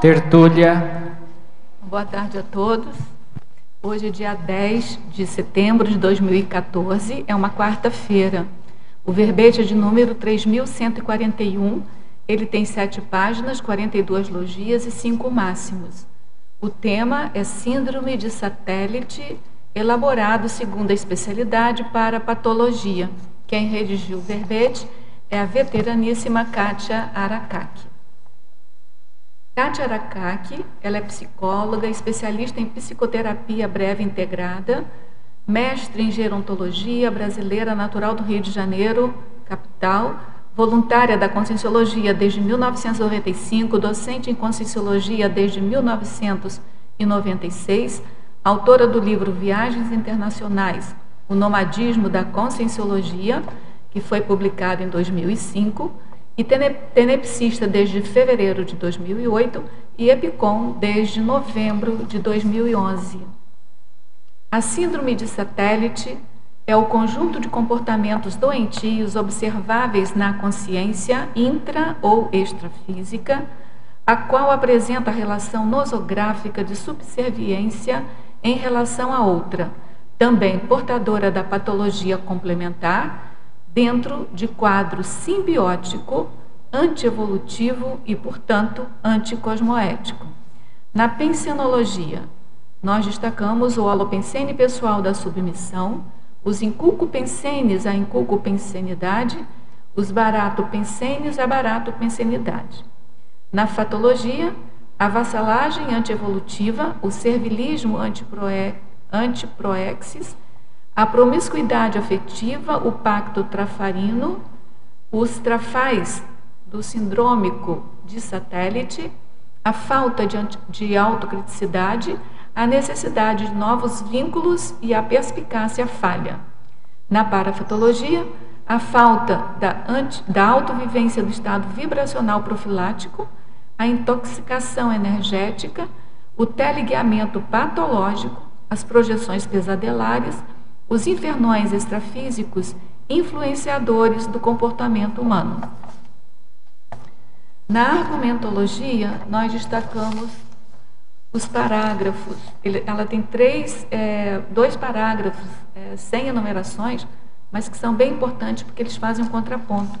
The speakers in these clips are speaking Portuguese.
Tertúlia. Boa tarde a todos. Hoje é dia 10 de setembro de 2014, é uma quarta-feira. O verbete é de número 3141. Ele tem sete páginas, 42 logias e cinco máximos. O tema é Síndrome de Satélite, elaborado segundo a especialidade para patologia. Quem redigiu o verbete é a veteraníssima Kátia Aracaki. Kátia Aracaki, ela é psicóloga, especialista em psicoterapia breve integrada, mestre em gerontologia brasileira natural do Rio de Janeiro, capital, voluntária da Conscienciologia desde 1995, docente em Conscienciologia desde 1996, autora do livro Viagens Internacionais, o Nomadismo da Conscienciologia, que foi publicado em 2005, e tenepsista desde fevereiro de 2008 e EPICOM desde novembro de 2011. A síndrome de satélite é o conjunto de comportamentos doentios observáveis na consciência intra ou extrafísica, a qual apresenta relação nosográfica de subserviência em relação a outra, também portadora da patologia complementar dentro de quadro simbiótico, antievolutivo e, portanto, anticosmoético. Na pensenologia, nós destacamos o holopensene pessoal da submissão, os inculcopensenes, a inculcopensenidade, os barato-pensenes, a barato-pensenidade. Na fatologia, a vassalagem antievolutiva, o servilismo antiproexis, a promiscuidade afetiva, o pacto trafarino, os trafais do sindrômico de satélite, a falta de, de autocriticidade, a necessidade de novos vínculos e a perspicácia falha. Na parafatologia, a falta da, anti, da autovivência do estado vibracional profilático, a intoxicação energética, o teleguiamento patológico, as projeções pesadelares, os infernões extrafísicos influenciadores do comportamento humano. Na argumentologia, nós destacamos os parágrafos. ela tem três, é, dois parágrafos é, sem enumerações, mas que são bem importantes porque eles fazem um contraponto,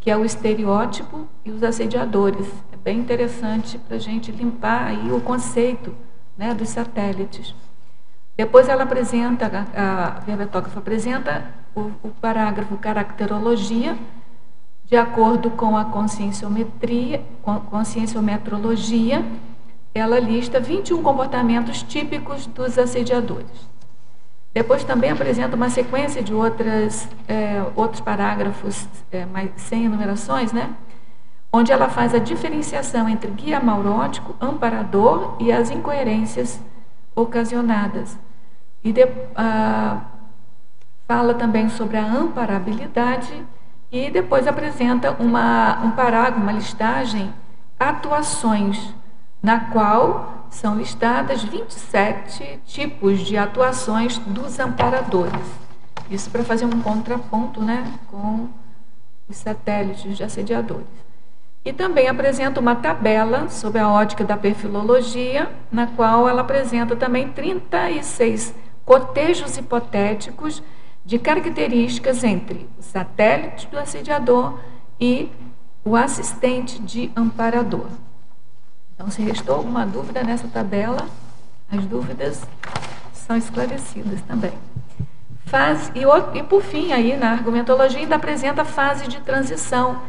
que é o estereótipo e os assediadores. É bem interessante para a gente limpar aí o conceito né, dos satélites. Depois ela apresenta, a verbetógrafa apresenta o, o parágrafo caracterologia, de acordo com a conscienciometria, conscienciometrologia, ela lista 21 comportamentos típicos dos assediadores. Depois também apresenta uma sequência de outras, é, outros parágrafos é, mais, sem enumerações, né? onde ela faz a diferenciação entre guia maurótico, amparador e as incoerências ocasionadas. E de, fala também sobre a amparabilidade e depois apresenta uma, um parágrafo, uma listagem, atuações, na qual são listadas 27 tipos de atuações dos amparadores. Isso para fazer um contraponto né, com os satélites de assediadores. E também apresenta uma tabela sobre a ótica da perfilologia, na qual ela apresenta também 36 cotejos hipotéticos de características entre o satélite do assediador e o assistente de amparador. Então, se restou alguma dúvida nessa tabela, as dúvidas são esclarecidas também. Fase, e, e por fim, aí na argumentologia ainda apresenta a fase de transição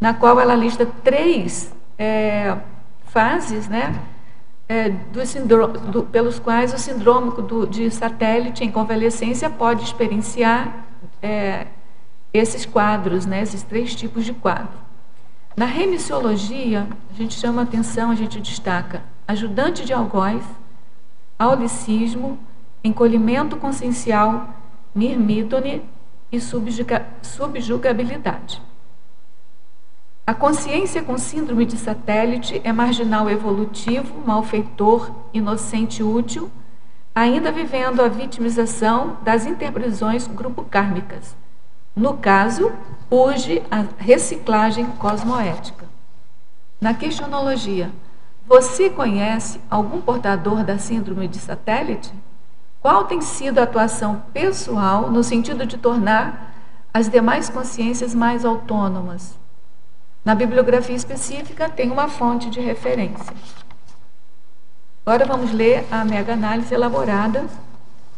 na qual ela lista três é, fases, né, é, do pelos quais o síndrome do, de satélite em convalescência pode experienciar é, esses quadros, né, esses três tipos de quadro. Na remissiologia, a gente chama atenção, a gente destaca ajudante de algoz, aulicismo, encolhimento consciencial, mirmítone e subjugabilidade. A consciência com síndrome de satélite é marginal evolutivo, malfeitor, inocente útil, ainda vivendo a vitimização das interprisões grupo-kármicas. No caso, urge a reciclagem cosmoética. Na questionologia, Você conhece algum portador da síndrome de satélite? Qual tem sido a atuação pessoal no sentido de tornar as demais consciências mais autônomas? Na bibliografia específica tem uma fonte de referência. Agora vamos ler a mega-análise elaborada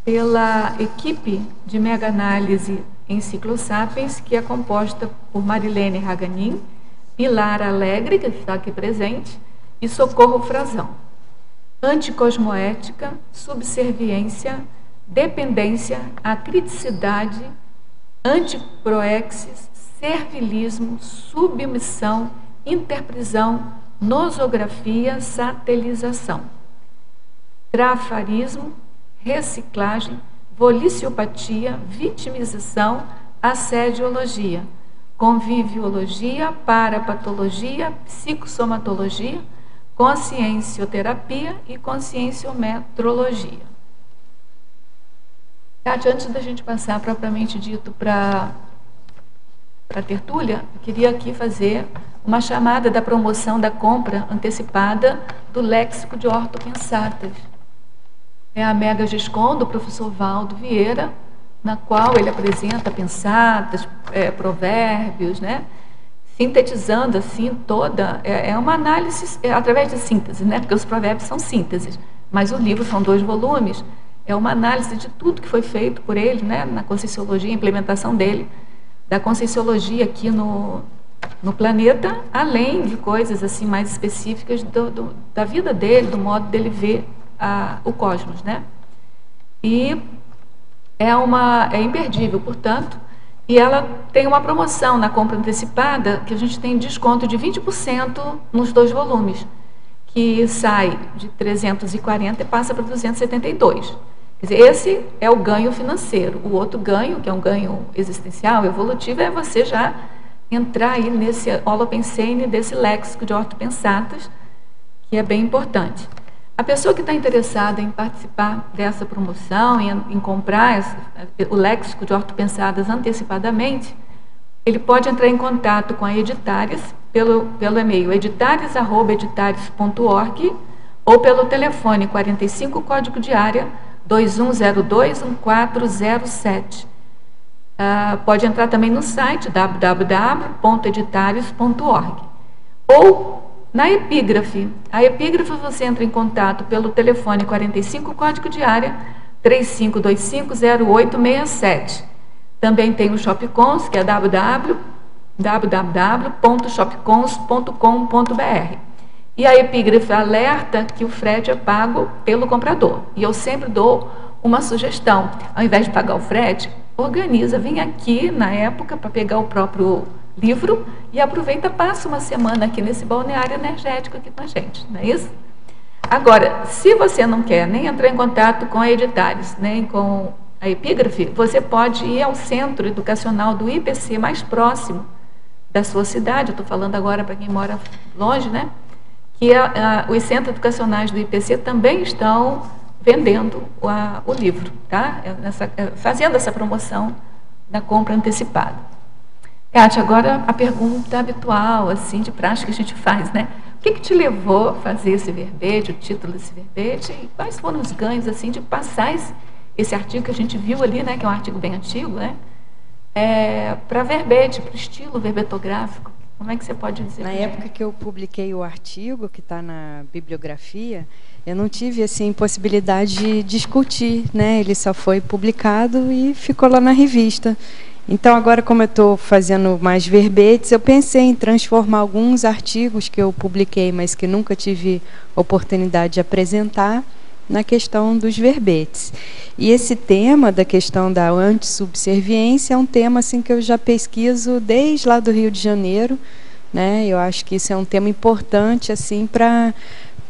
pela equipe de mega-análise em Ciclo Sapiens, que é composta por Marilene Raganin, Pilar Alegre, que está aqui presente, e Socorro Frazão. Anticosmoética, subserviência, dependência, acriticidade, antiproexis, servilismo, submissão, interprisão, nosografia, satelização. Trafarismo, reciclagem, voliciopatia, vitimização, assediologia, conviviologia, parapatologia, psicossomatologia, consciencioterapia e conscienciometrologia. Kátia, antes da gente passar propriamente dito para a tertúlia, eu queria aqui fazer uma chamada da promoção da compra antecipada do léxico de ortopensatas. É a Mega Giscon do professor Valdo Vieira, na qual ele apresenta pensatas, é, provérbios, né? sintetizando assim toda, é, é uma análise é, através de síntese, né? porque os provérbios são sínteses, mas o livro são dois volumes, é uma análise de tudo que foi feito por ele, né? na Conscienciologia, a implementação dele, da Conscienciologia aqui no, no planeta, além de coisas assim mais específicas do, do, da vida dele, do modo dele ver a, o cosmos. Né? E é, uma, é imperdível, portanto, e ela tem uma promoção na compra antecipada que a gente tem desconto de 20% nos dois volumes, que sai de 340 e passa para 272. Esse é o ganho financeiro. O outro ganho, que é um ganho existencial, evolutivo, é você já entrar aí nesse holopensene, desse léxico de ortopensatas, que é bem importante. A pessoa que está interessada em participar dessa promoção, em, em comprar o léxico de ortopensadas antecipadamente, ele pode entrar em contato com a Editares pelo, pelo e-mail editares.editares.org ou pelo telefone 45 código de área 21021407. Uh, pode entrar também no site www.editares.org ou na epígrafe, a epígrafe você entra em contato pelo telefone 45 código de área 35250867. Também tem o Shopcons, que é www.shopcons.com.br. E a epígrafe alerta que o frete é pago pelo comprador. E eu sempre dou uma sugestão. Ao invés de pagar o frete, organiza, vem aqui na época para pegar o próprio livro e aproveita, passa uma semana aqui nesse balneário energético aqui com a gente, não é isso? Agora, se você não quer nem entrar em contato com a Editares, nem com a Epígrafe, você pode ir ao centro educacional do IPC mais próximo da sua cidade. Estou falando agora para quem mora longe, né? Que a, a, os centros educacionais do IPC também estão vendendo a, o livro, tá? É nessa, é, fazendo essa promoção da compra antecipada. Kátia, agora a pergunta habitual, assim, de prática que a gente faz, né? O que, que te levou a fazer esse verbete, o título desse verbete, e quais foram os ganhos, assim, de passar esse, esse artigo que a gente viu ali, né, que é um artigo bem antigo, né? É, para verbete, para o estilo verbetográfico. Como é que você pode dizer? Na época que eu publiquei o artigo, que está na bibliografia, eu não tive assim possibilidade de discutir, né? Ele só foi publicado e ficou lá na revista. Então, agora, como eu estou fazendo mais verbetes, eu pensei em transformar alguns artigos que eu publiquei, mas que nunca tive oportunidade de apresentar, na questão dos verbetes. E esse tema da questão da antissubserviência é um tema assim que eu já pesquiso desde lá do Rio de Janeiro, né? Eu acho que isso é um tema importante assim para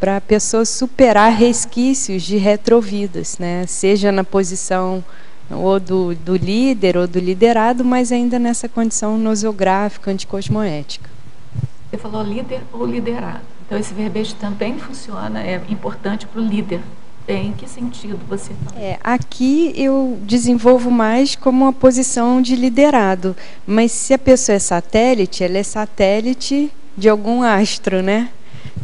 para a pessoa superar resquícios de retrovidas, né? Seja na posição ou do, do líder ou do liderado, mas ainda nessa condição nosográfica, anticosmoética. Você falou líder ou liderado. Então, esse verbete também funciona, é importante para o líder. Em que sentido você fala? É, aqui eu desenvolvo mais como uma posição de liderado, mas se a pessoa é satélite, ela é satélite de algum astro, né?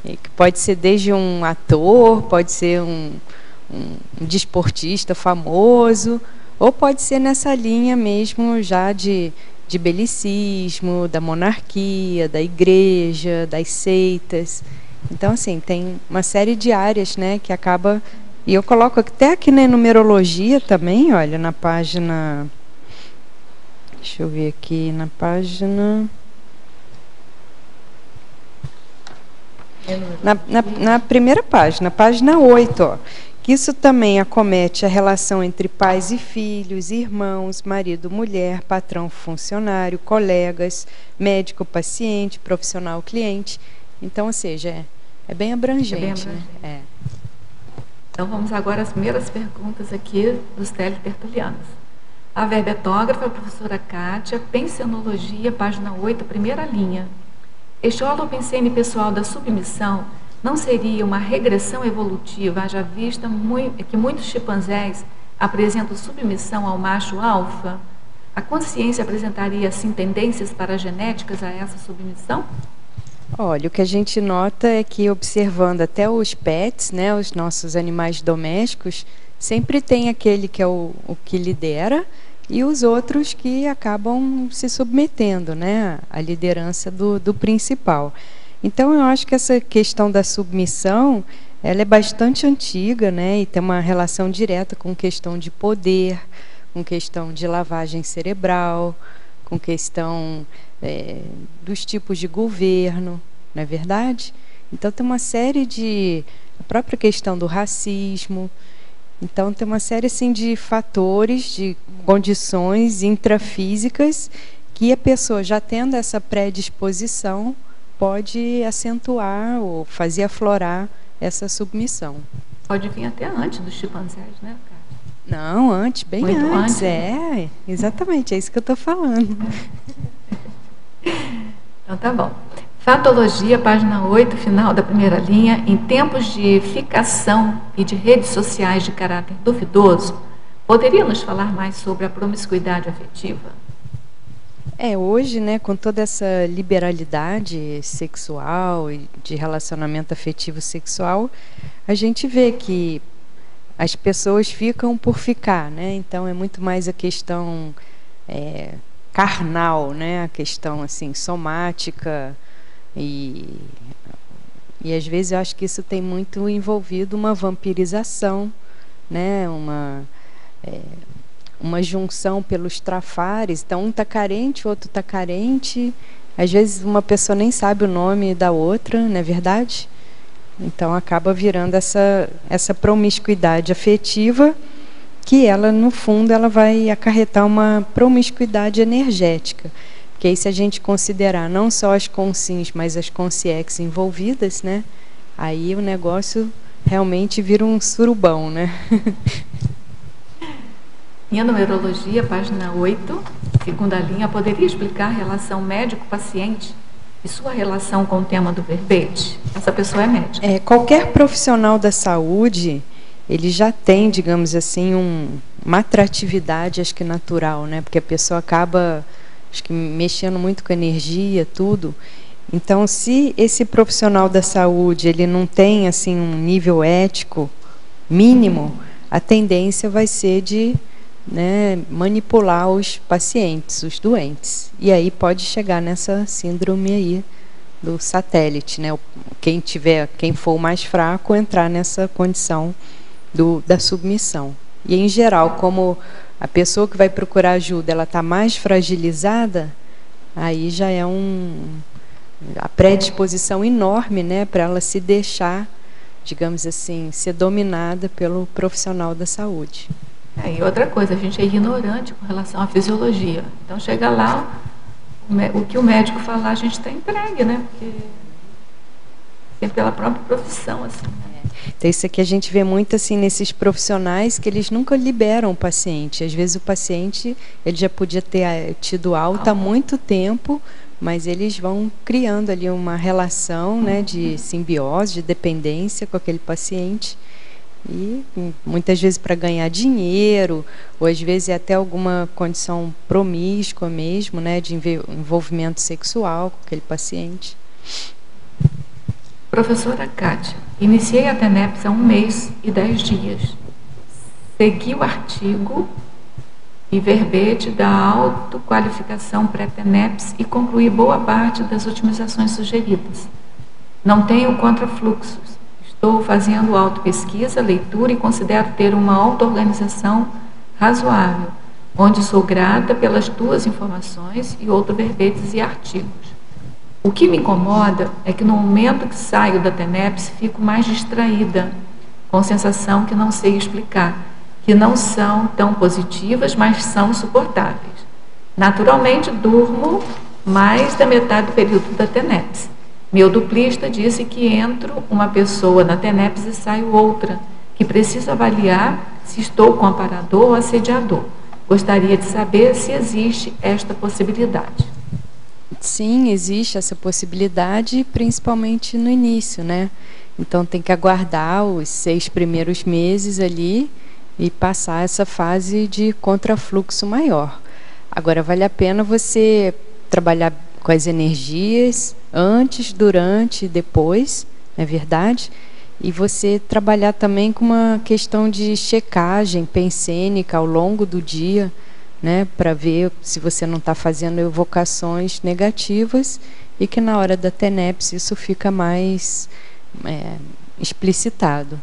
que pode ser desde um ator, pode ser um, um, desportista famoso, ou pode ser nessa linha mesmo já de, de belicismo, da monarquia, da igreja, das seitas. Então, assim, tem uma série de áreas né, que acaba. E eu coloco até aqui na numerologia também, olha, na página. Deixa eu ver aqui, na página. Na, na, na, primeira página, página 8, ó, que isso também acomete a relação entre pais e filhos, irmãos, marido, mulher, patrão, funcionário, colegas, médico, paciente, profissional, cliente. Então, ou seja, é, é bem abrangente. É bem abrangente. Né? É. Então, vamos agora às primeiras perguntas aqui dos teletertulianos. A verbetógrafa, a professora Kátia, Pensionologia, página 8, primeira linha. Este holopensene pessoal da submissão não seria uma regressão evolutiva, haja vista que muitos chimpanzés apresentam submissão ao macho alfa? A consciência apresentaria, assim, tendências paragenéticas a essa submissão? Olha, o que a gente nota é que observando até os pets, né, os nossos animais domésticos, sempre tem aquele que é o, o que lidera, e os outros que acabam se submetendo né, à liderança do, do principal. Então, eu acho que essa questão da submissão ela é bastante antiga né, e tem uma relação direta com questão de poder, com questão de lavagem cerebral, com questão é, dos tipos de governo, não é verdade? Então, tem uma série de. a própria questão do racismo. Então, tem uma série assim, de fatores, de condições intrafísicas que a pessoa, já tendo essa predisposição, pode acentuar ou fazer aflorar essa submissão. Pode vir até antes dos chimpanzés, né, Não, antes, bem Muito antes. antes. É, exatamente, é isso que eu estou falando. Então tá bom. Fatologia, página 8, final da primeira linha. Em tempos de ficação e de redes sociais de caráter duvidoso, poderia nos falar mais sobre a promiscuidade afetiva? É, hoje, né, com toda essa liberalidade sexual e de relacionamento afetivo sexual, a gente vê que as pessoas ficam por ficar, né? Então é muito mais a questão é, carnal, né? A questão assim somática, e, e às vezes eu acho que isso tem muito envolvido uma vampirização, né? uma, é, uma junção pelos trafares. Então, um está carente, o outro está carente. Às vezes uma pessoa nem sabe o nome da outra, não é verdade? Então acaba virando essa, essa promiscuidade afetiva que ela, no fundo, ela vai acarretar uma promiscuidade energética. Porque aí se a gente considerar não só as consins, mas as consciex envolvidas, né? Aí o negócio realmente vira um surubão, né? Em numerologia, página 8, segunda linha, poderia explicar a relação médico-paciente e sua relação com o tema do verbete? Essa pessoa é médica. É, qualquer profissional da saúde, ele já tem, digamos assim, um, uma atratividade, acho que natural, né? Porque a pessoa acaba acho que mexendo muito com energia, tudo. Então, se esse profissional da saúde ele não tem assim um nível ético mínimo, a tendência vai ser de né, manipular os pacientes, os doentes. E aí pode chegar nessa síndrome aí do satélite, né? Quem tiver, quem for o mais fraco, entrar nessa condição do, da submissão. E em geral, como a pessoa que vai procurar ajuda, ela está mais fragilizada, aí já é um a predisposição enorme, né, para ela se deixar, digamos assim, ser dominada pelo profissional da saúde. É, e outra coisa, a gente é ignorante com relação à fisiologia. Então chega lá, o que o médico falar, a gente está entregue, né? Porque é pela própria profissão, assim. Né? Então, isso aqui a gente vê muito assim nesses profissionais que eles nunca liberam o paciente. Às vezes o paciente ele já podia ter eh, tido alta há muito tempo, mas eles vão criando ali uma relação né, de simbiose, de dependência com aquele paciente. E hum, muitas vezes para ganhar dinheiro, ou às vezes é até alguma condição promíscua mesmo, né, de envolvimento sexual com aquele paciente. Professora Kátia, iniciei a TENEPS há um mês e dez dias. Segui o artigo e verbete da autoqualificação pré-TENEPS e concluí boa parte das otimizações sugeridas. Não tenho contrafluxos. Estou fazendo auto-pesquisa, leitura e considero ter uma auto-organização razoável, onde sou grata pelas tuas informações e outros verbetes e artigos. O que me incomoda é que no momento que saio da TENEPS fico mais distraída, com sensação que não sei explicar que não são tão positivas, mas são suportáveis. Naturalmente, durmo mais da metade do período da TENEPS. Meu duplista disse que entro uma pessoa na TENEPS e saio outra, que preciso avaliar se estou com amparador ou assediador. Gostaria de saber se existe esta possibilidade. Sim, existe essa possibilidade, principalmente no início, né? Então tem que aguardar os seis primeiros meses ali e passar essa fase de contrafluxo maior. Agora, vale a pena você trabalhar com as energias antes, durante e depois, é verdade? E você trabalhar também com uma questão de checagem pensênica ao longo do dia, né, para ver se você não está fazendo evocações negativas e que na hora da TENEPS isso fica mais é, explicitado.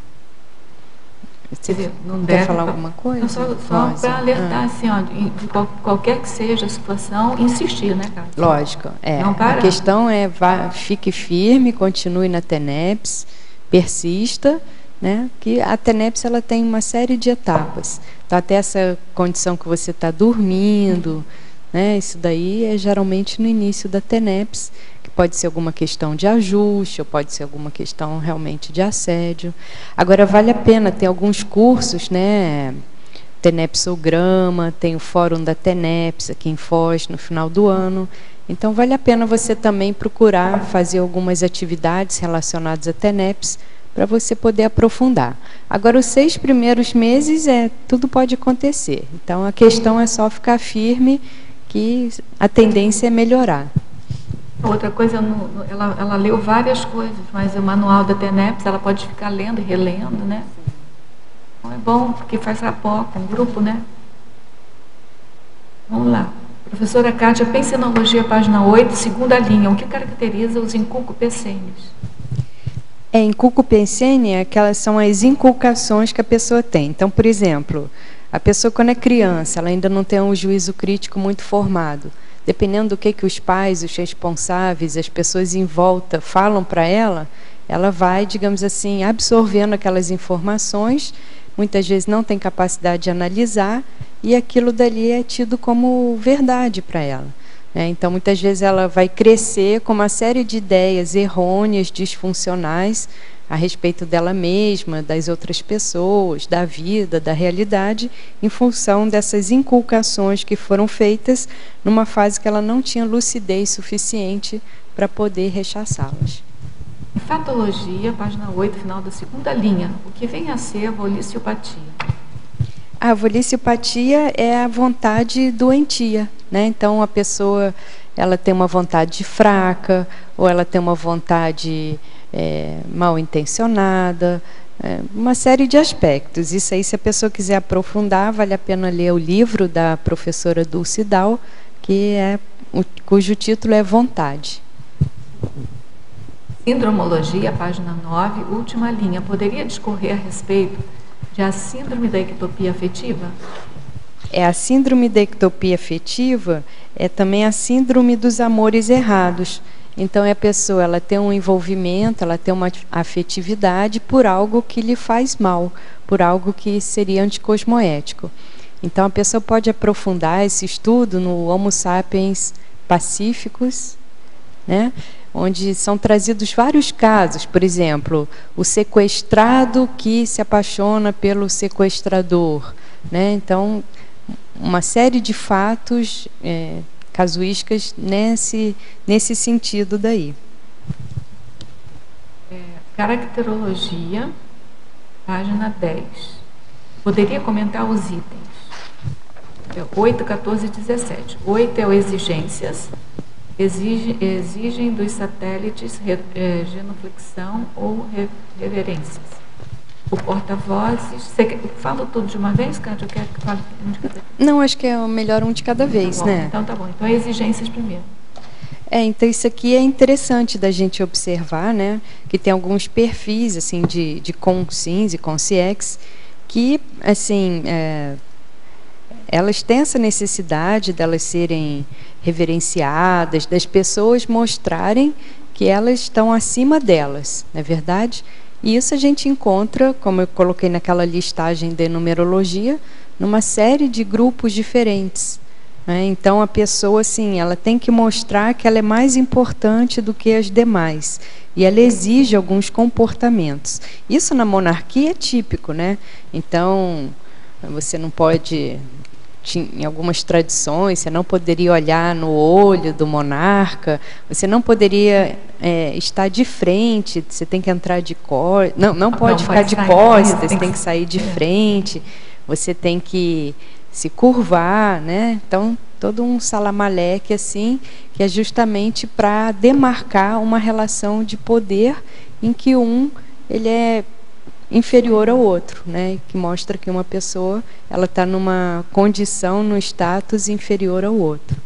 Você não quer falar alguma coisa? Não, só, só para alertar, ah. assim, ó, de qual, qualquer que seja a situação, insistir, né, cara? Lógico, é. Não A questão é, vá, fique firme, continue na TENEPS, persista, né? Que a TENEPS ela tem uma série de etapas. Então, até essa condição que você está dormindo, né? Isso daí é geralmente no início da TENEPS pode ser alguma questão de ajuste, ou pode ser alguma questão realmente de assédio. Agora, vale a pena, tem alguns cursos, né? Tenepsograma, tem o fórum da Teneps aqui em Foz, no final do ano. Então, vale a pena você também procurar fazer algumas atividades relacionadas a Teneps para você poder aprofundar. Agora, os seis primeiros meses, é tudo pode acontecer. Então, a questão é só ficar firme que a tendência é melhorar. Outra coisa, ela, ela leu várias coisas, mas o manual da TENEPS ela pode ficar lendo e relendo, né? Então é bom, porque faz rapó com o grupo, né? Vamos lá. Professora Kátia, Pensinologia, página 8, segunda linha. O que caracteriza os inculco-pensênios? É, inculco-pensênio é aquelas são as inculcações que a pessoa tem. Então, por exemplo, a pessoa quando é criança, ela ainda não tem um juízo crítico muito formado dependendo do que, que os pais, os responsáveis, as pessoas em volta falam para ela, ela vai, digamos assim, absorvendo aquelas informações, muitas vezes não tem capacidade de analisar, e aquilo dali é tido como verdade para ela. Né? Então, muitas vezes ela vai crescer com uma série de ideias errôneas, disfuncionais, a respeito dela mesma, das outras pessoas, da vida, da realidade, em função dessas inculcações que foram feitas numa fase que ela não tinha lucidez suficiente para poder rechaçá-las. Fatologia, página 8, final da segunda linha. O que vem a ser a voliciopatia? A voliciopatia é a vontade doentia, né? Então a pessoa ela tem uma vontade fraca ou ela tem uma vontade é, mal intencionada, é, uma série de aspectos. Isso aí, se a pessoa quiser aprofundar, vale a pena ler o livro da professora Dulce Dal, que é, o, cujo título é Vontade. Sindromologia, página 9, última linha. Poderia discorrer a respeito de a síndrome da ectopia afetiva? É a síndrome da ectopia afetiva, é também a síndrome dos amores errados então a pessoa ela tem um envolvimento, ela tem uma afetividade por algo que lhe faz mal, por algo que seria anticosmoético. Então a pessoa pode aprofundar esse estudo no Homo sapiens pacíficos, né? Onde são trazidos vários casos, por exemplo, o sequestrado que se apaixona pelo sequestrador, né? Então, uma série de fatos é, casuísticas nesse, nesse sentido daí. É, caracterologia, página 10. Poderia comentar os itens. É 8, 14 e 17. 8 é o exigências, exige, exigem dos satélites re, é, genuflexão ou re, reverências. O porta-vozes. Você fala tudo de uma vez, Cátia? Eu quero que fale um de cada vez. Não, acho que é melhor um de cada vez, tá bom, né? Então tá bom. Então, exigências primeiro. É, então isso aqui é interessante da gente observar, né? Que tem alguns perfis, assim, de, de consins e consciex que, assim, é, elas têm essa necessidade delas serem reverenciadas, das pessoas mostrarem que elas estão acima delas, não é verdade? E isso a gente encontra, como eu coloquei naquela listagem de numerologia, numa série de grupos diferentes. Né? Então a pessoa, assim, ela tem que mostrar que ela é mais importante do que as demais. E ela exige alguns comportamentos. Isso na monarquia é típico, né? Então, você não pode em algumas tradições, você não poderia olhar no olho do monarca, você não poderia é, estar de frente, você tem que entrar de costas, não, não pode não, ficar pode de costas, você tem que sair de frente, você tem que se curvar, né? Então, todo um salamaleque assim, que é justamente para demarcar uma relação de poder em que um ele é inferior ao outro, né? Que mostra que uma pessoa ela está numa condição, no status inferior ao outro.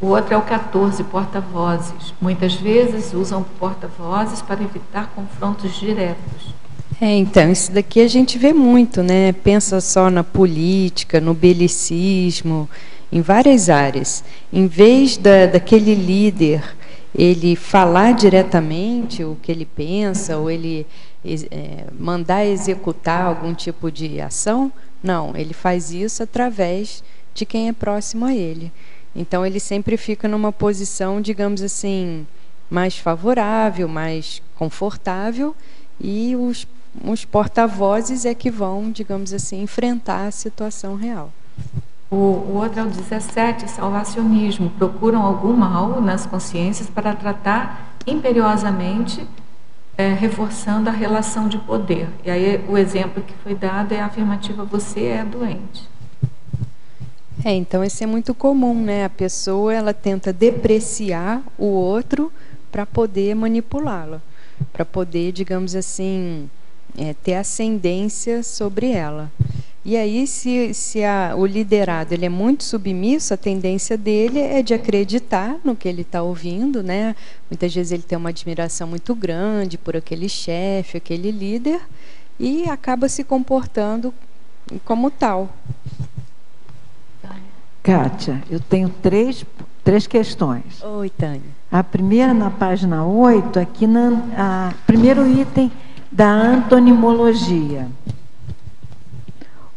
O outro é o 14, porta-vozes. Muitas vezes usam porta-vozes para evitar confrontos diretos. É, então, isso daqui a gente vê muito, né? Pensa só na política, no belicismo, em várias áreas. Em vez da, daquele líder ele falar diretamente o que ele pensa, ou ele é, mandar executar algum tipo de ação. Não, ele faz isso através de quem é próximo a ele. Então ele sempre fica numa posição, digamos assim, mais favorável, mais confortável, e os, os porta-vozes é que vão, digamos assim, enfrentar a situação real. O, o outro é o 17, salvacionismo. Procuram algum mal nas consciências para tratar imperiosamente é, reforçando a relação de poder. E aí o exemplo que foi dado é a afirmativa você é doente. É, então isso é muito comum, né? A pessoa ela tenta depreciar o outro para poder manipulá-lo, para poder, digamos assim, é, ter ascendência sobre ela. E aí, se, se a, o liderado ele é muito submisso, a tendência dele é de acreditar no que ele está ouvindo, né? Muitas vezes ele tem uma admiração muito grande por aquele chefe, aquele líder, e acaba se comportando como tal. Kátia, eu tenho três, três questões. Oi, Tânia. A primeira, na página 8, aqui na a, primeiro item da antonimologia.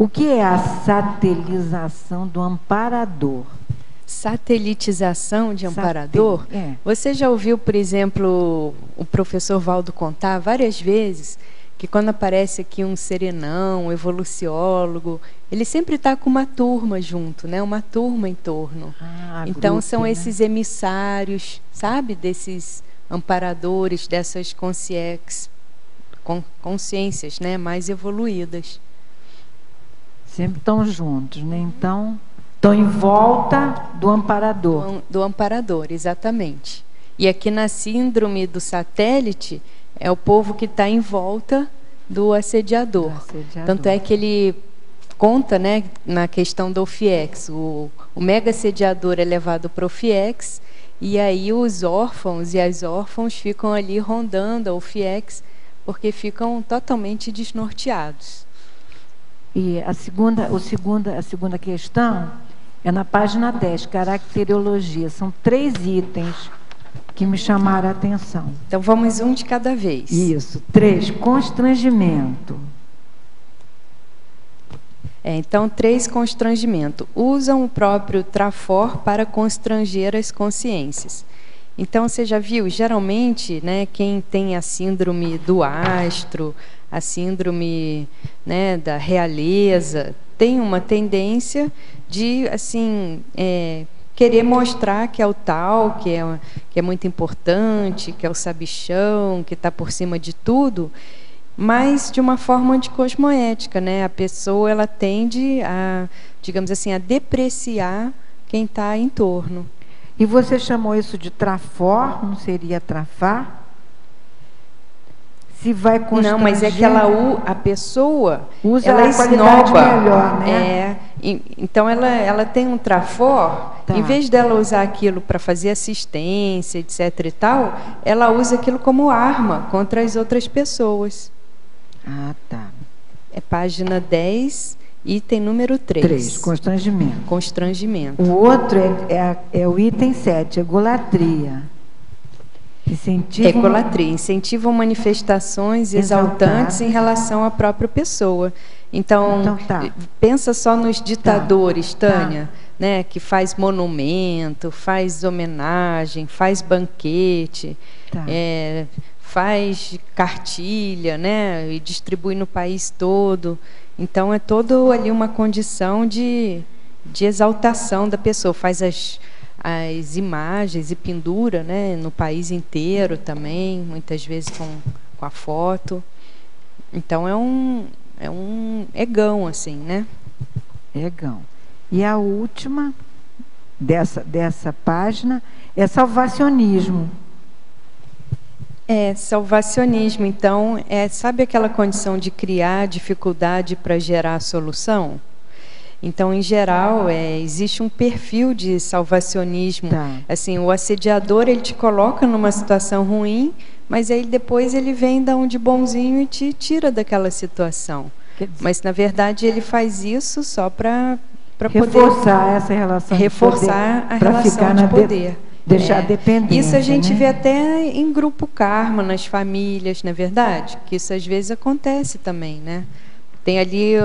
O que é a satelização do amparador? Satelitização de amparador? Satel é. Você já ouviu, por exemplo, o professor Valdo contar várias vezes que quando aparece aqui um serenão, um evoluciólogo, ele sempre está com uma turma junto, né? Uma turma em torno. Ah, então grupo, são né? esses emissários, sabe, desses amparadores, dessas consciências, consciências, né, mais evoluídas. Sempre estão juntos, né? Então, estão em volta do amparador. Do, do amparador, exatamente. E aqui na síndrome do satélite, é o povo que está em volta do assediador. Do assediador. Tanto é que ele conta, né, na questão do FIEX, o, o mega assediador é levado para o FIEX, e aí os órfãos e as órfãos ficam ali rondando o FIEX, porque ficam totalmente desnorteados. E a segunda, o segunda, a segunda questão é na página 10, caracterologia. São três itens que me chamaram a atenção. Então vamos um de cada vez. Isso. Três, constrangimento. É, então, três, constrangimento. Usam o próprio trafor para constranger as consciências. Então, você já viu, geralmente, né, quem tem a síndrome do astro, a síndrome né, da realeza, tem uma tendência de assim é, querer mostrar que é o tal, que é, que é muito importante, que é o sabichão, que está por cima de tudo, mas de uma forma anticosmoética, né? A pessoa ela tende a, digamos assim, a depreciar quem está em torno. E você chamou isso de trafor, não seria trafar? Se vai constranger... Não, mas é que ela, a pessoa, usa ela a esnoba. melhor, né? É, então ela, ela tem um trafor, tá. em vez dela usar aquilo para fazer assistência, etc e tal, ela usa aquilo como arma contra as outras pessoas. Ah, tá. É página 10, item número 3. 3, constrangimento. Constrangimento. O outro é, é, é o item 7, egolatria. Incentiva Egolatria. Incentivam manifestações exaltantes em relação à própria pessoa. Então, então tá. pensa só nos ditadores, tá. Tânia, tá. né, que faz monumento, faz homenagem, faz banquete, tá. é, faz cartilha, né, e distribui no país todo. Então é todo ali uma condição de, de exaltação da pessoa, faz as as imagens e pendura né, no país inteiro também, muitas vezes com, com a foto. Então é um, é um egão, assim, né? Egão. E a última dessa, dessa página é salvacionismo. É, salvacionismo, então, é, sabe aquela condição de criar dificuldade para gerar solução? Então, em geral, é, existe um perfil de salvacionismo. Tá. Assim, o assediador ele te coloca numa situação ruim, mas aí depois ele vem da um de bonzinho e te tira daquela situação. Mas na verdade ele faz isso só para para reforçar essa relação reforçar de poder, a relação de poder. De, deixar é. dependência. Isso a gente né? vê até em grupo karma nas famílias, não é verdade? Que isso às vezes acontece também, né? Tem ali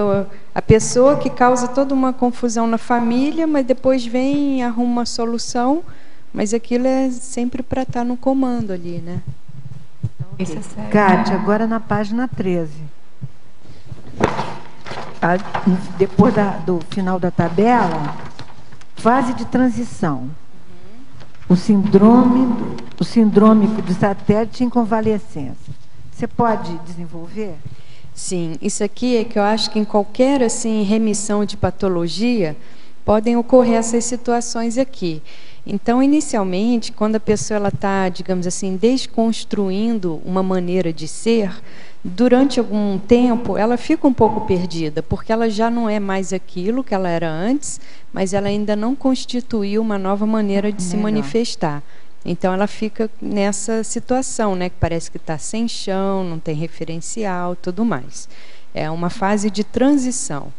a pessoa que causa toda uma confusão na família, mas depois vem e arruma uma solução, mas aquilo é sempre para estar tá no comando ali, né? Isso é sério. Kátia, agora na página 13. depois da, do final da tabela, fase de transição. O síndrome, o síndrome de satélite em convalescência. Você pode desenvolver? Sim, isso aqui é que eu acho que em qualquer assim remissão de patologia podem ocorrer essas situações aqui. Então, inicialmente, quando a pessoa está, digamos assim, desconstruindo uma maneira de ser, durante algum tempo ela fica um pouco perdida, porque ela já não é mais aquilo que ela era antes, mas ela ainda não constituiu uma nova maneira de Melhor. se manifestar. Então ela fica nessa situação, né, que parece que está sem chão, não tem referencial, tudo mais. É uma fase de transição.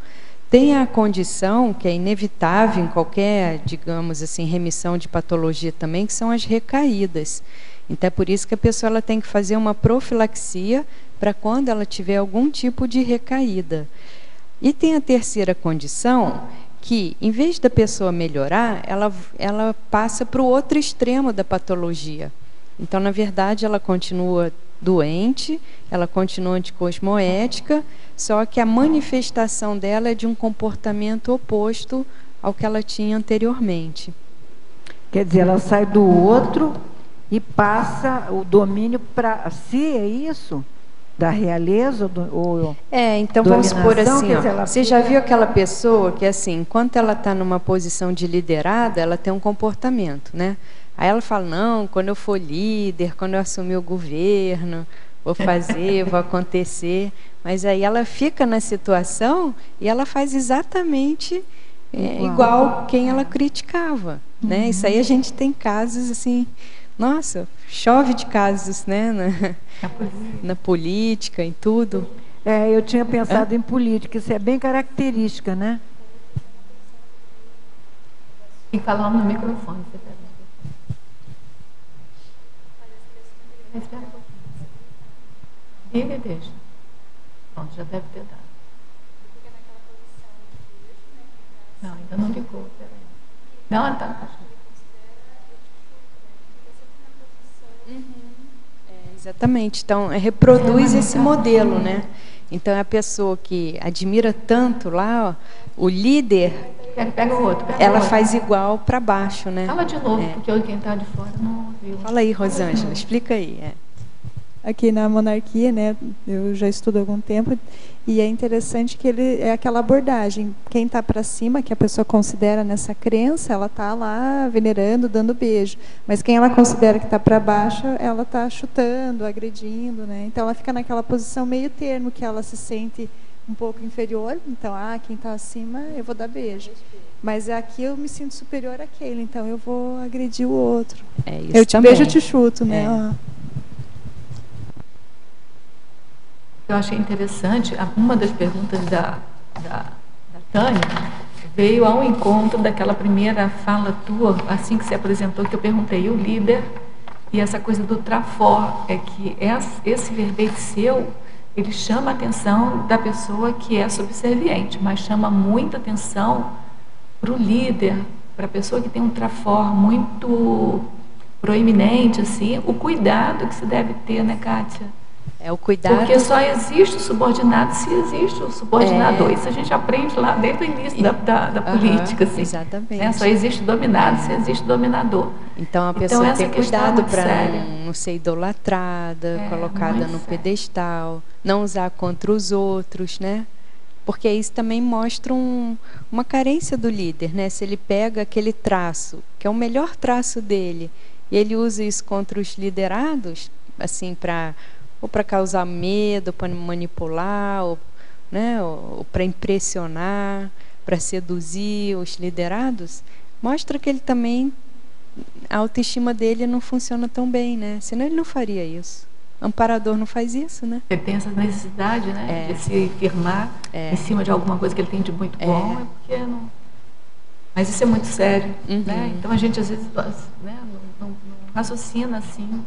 Tem a condição que é inevitável em qualquer, digamos assim, remissão de patologia também, que são as recaídas. Então é por isso que a pessoa ela tem que fazer uma profilaxia para quando ela tiver algum tipo de recaída. E tem a terceira condição, que, em vez da pessoa melhorar, ela, ela passa para o outro extremo da patologia. Então, na verdade, ela continua doente, ela continua anticosmoética, só que a manifestação dela é de um comportamento oposto ao que ela tinha anteriormente. Quer dizer, ela sai do outro e passa o domínio para si, é isso? Da realeza do, ou é então vamos supor assim ó, você já viu aquela pessoa que assim enquanto ela está numa posição de liderada ela tem um comportamento né? Aí ela fala não quando eu for líder quando eu assumir o governo vou fazer vou acontecer. Mas aí ela fica na situação e ela faz exatamente é, igual. quem ela criticava né? Uhum. isso aí a gente tem casos assim nossa, chove de casos, né? Na, na política, em tudo. É, eu tinha pensado em política, isso é bem característica, né? Tem que falar no microfone, você pega. Liga e deixa. Pronto, já deve ter dado. Não, ainda não ligou. Peraí. Não, tá. Exatamente. Então, é, reproduz esse modelo, né? Então, é a pessoa que admira tanto lá, ó, o líder. Pega, o outro. Pega ela o outro. faz igual para baixo, né? Fala de novo, é. porque quem está de fora não viu. Fala aí, Rosângela, explica aí. É. aqui na monarquia, né? Eu já estudo há algum tempo e é interessante que ele é aquela abordagem. Quem está para cima, que a pessoa considera nessa crença, ela está lá venerando, dando beijo. Mas quem ela considera que está para baixo, ela está chutando, agredindo, né? Então ela fica naquela posição meio termo que ela se sente um pouco inferior. Então, ah, quem está acima, eu vou dar beijo. Mas aqui eu me sinto superior àquele, então eu vou agredir o outro. É isso eu te também. beijo, eu te chuto, né? É. Eu achei interessante, uma das perguntas da, da, da Tânia veio ao encontro daquela primeira fala tua, assim que se apresentou, que eu perguntei, o líder e essa coisa do trafor, é que esse verbete seu, ele chama a atenção da pessoa que é subserviente, mas chama muita atenção para o líder, para a pessoa que tem um trafor muito proeminente, assim, o cuidado que se deve ter, né, Kátia? É o cuidado. Porque só existe o subordinado se existe o subordinador. É. Isso a gente aprende lá desde o início da, da, da política. Assim. Exatamente. Né? Só existe dominado se existe dominador. Então a então, pessoa então, tem cuidado para não, não, ser idolatrada, é, colocada no sério. pedestal, não usar contra os outros, né? Porque isso também mostra um, uma carência do líder, né? Se ele pega aquele traço, que é o melhor traço dele, e ele usa isso contra os liderados, assim, para ou para causar medo, para manipular, ou, né, ou, ou para impressionar, para seduzir os liderados, mostra que ele também a autoestima dele não funciona tão bem, né? Senão ele não faria isso. Amparador não faz isso, né? Ele tem essa necessidade, né? É. De se firmar é. em cima de alguma coisa que ele tem de muito bom, é, é porque não. Mas isso é muito sério, uhum. né? Então a gente às vezes né, não, não, não raciocina assim.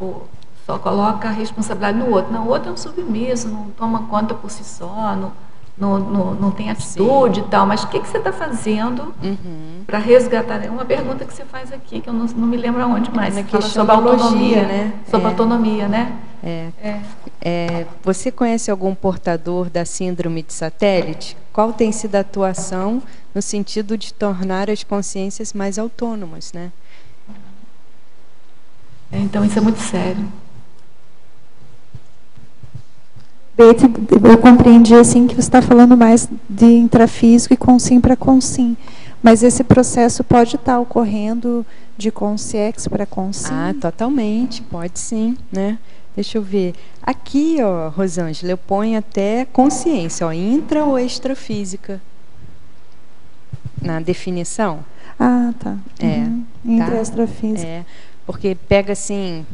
O, só coloca a responsabilidade no outro. Não, o outro é um submisso, não toma conta por si só, não, não, não, não tem atitude Sim. e tal. Mas o que, que você está fazendo uhum. para resgatar? É uma pergunta que você faz aqui, que eu não, não me lembro aonde mais. É fala sobre autonomia, né? Sobre é. autonomia, né? É. É. é. Você conhece algum portador da síndrome de satélite? Qual tem sido a atuação no sentido de tornar as consciências mais autônomas, né? Então isso é muito sério. Eu compreendi assim que você está falando mais de intrafísico e consim para consim. Mas esse processo pode estar tá ocorrendo de consciex para consim? Ah, totalmente, pode sim, né? Deixa eu ver. Aqui, ó, Rosângela, eu ponho até consciência, ó, intra ou extrafísica. Na definição. Ah, tá. É. Uhum. Intra tá? extrafísica. É. Porque pega assim,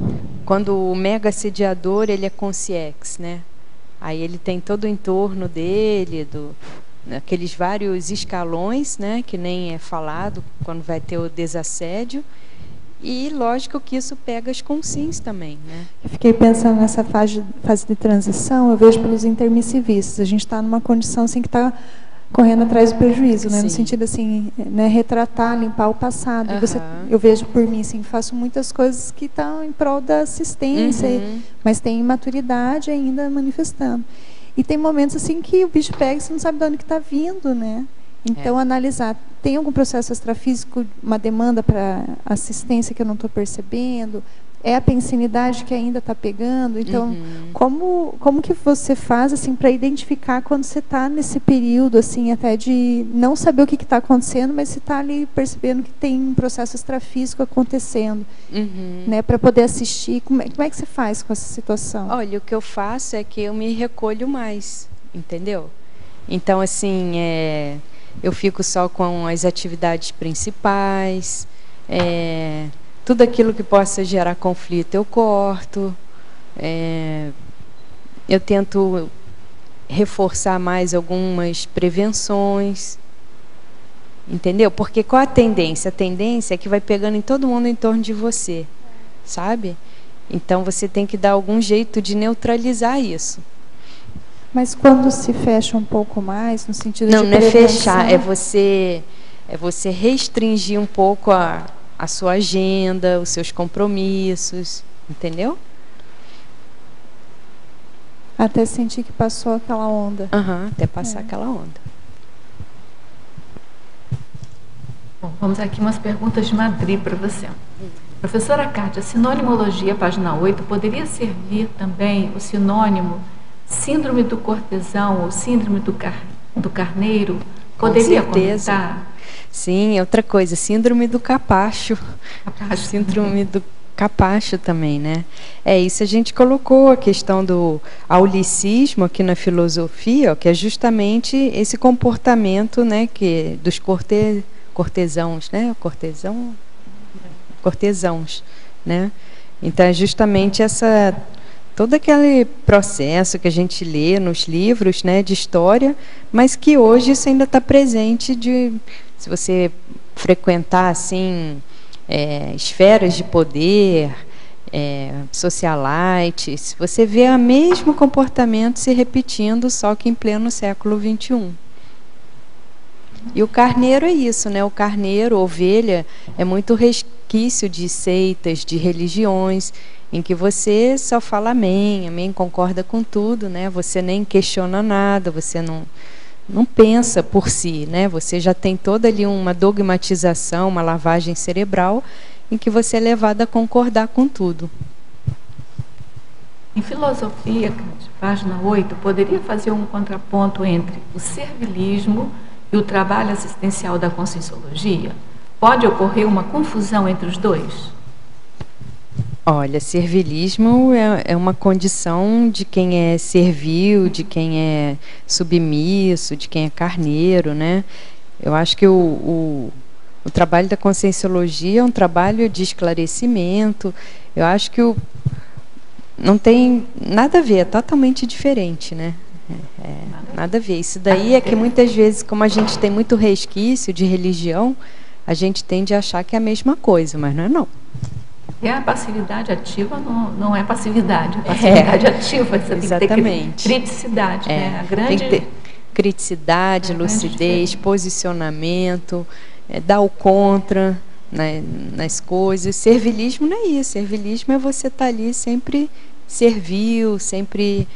quando o mega sediador, ele é consciex, né? Aí ele tem todo o entorno dele, do, aqueles vários escalões, né, que nem é falado quando vai ter o desassédio. E lógico que isso pega as consins também, né? Eu fiquei pensando nessa fase, fase de transição, eu vejo pelos intermissivistas. A gente está numa condição assim que está correndo atrás do prejuízo, né? No sentido assim, né, retratar, limpar o passado. Uhum. Você, eu vejo por mim assim, faço muitas coisas que estão em prol da assistência, uhum. mas tem imaturidade ainda manifestando. E tem momentos assim que o bicho pega e você não sabe de onde que está vindo, né? Então, é. analisar, tem algum processo extrafísico, uma demanda para assistência que eu não estou percebendo? É a pensinidade que ainda está pegando. Então, uhum. como, como que você faz assim para identificar quando você está nesse período assim até de não saber o que está acontecendo, mas você está ali percebendo que tem um processo extrafísico acontecendo, uhum. né? Para poder assistir. Como é, como é que você faz com essa situação? Olha, o que eu faço é que eu me recolho mais, entendeu? Então, assim, é, eu fico só com as atividades principais. É, tudo aquilo que possa gerar conflito eu corto. É, eu tento reforçar mais algumas prevenções. Entendeu? Porque qual a tendência? A tendência é que vai pegando em todo mundo em torno de você, sabe? Então você tem que dar algum jeito de neutralizar isso. Mas quando se fecha um pouco mais, no sentido não, de não é fechar, é você é você restringir um pouco a, a sua agenda, os seus compromissos, entendeu? Até sentir que passou aquela onda. Uhum, até passar é. aquela onda. Bom, vamos aqui umas perguntas de Madrid para você. Professora Kátia, sinonimologia, página 8, poderia servir também o sinônimo síndrome do cortesão ou síndrome do, car do carneiro? Poderia Com certeza. comentar? Sim, outra coisa, síndrome do capacho. Capacho. Síndrome do capacho também, né? É isso a gente colocou a questão do aulicismo aqui na filosofia, ó, que é justamente esse comportamento, né, que dos corte, cortesãos, né? Cortesão, cortesãos, né? Então é justamente essa todo aquele processo que a gente lê nos livros, né, de história, mas que hoje isso ainda está presente de se você frequentar assim é, esferas de poder, é, socialites, você vê o mesmo comportamento se repetindo, só que em pleno século XXI. E o carneiro é isso, né? O carneiro, ovelha, é muito resquício de seitas, de religiões, em que você só fala amém, amém, concorda com tudo, né? Você nem questiona nada, você não não pensa por si, né? Você já tem toda ali uma dogmatização, uma lavagem cerebral em que você é levado a concordar com tudo. Em filosofia, página 8, poderia fazer um contraponto entre o servilismo e o trabalho assistencial da conscienciologia? Pode ocorrer uma confusão entre os dois? Olha, servilismo é, é, uma condição de quem é servil, de quem é submisso, de quem é carneiro, né? Eu acho que o, o, o trabalho da conscienciologia é um trabalho de esclarecimento. Eu acho que o, não tem nada a ver, é totalmente diferente, né? É, é, nada a ver. Isso daí é que muitas vezes, como a gente tem muito resquício de religião, a gente tende a achar que é a mesma coisa, mas não é não. E a passividade ativa não, não é passividade, é passividade é, ativa. Você exatamente. tem que ter criticidade. É, né? a grande, tem que ter criticidade, é lucidez, posicionamento, é, dar o contra né, nas coisas. Servilismo não é isso. Servilismo é você estar tá ali sempre servil, sempre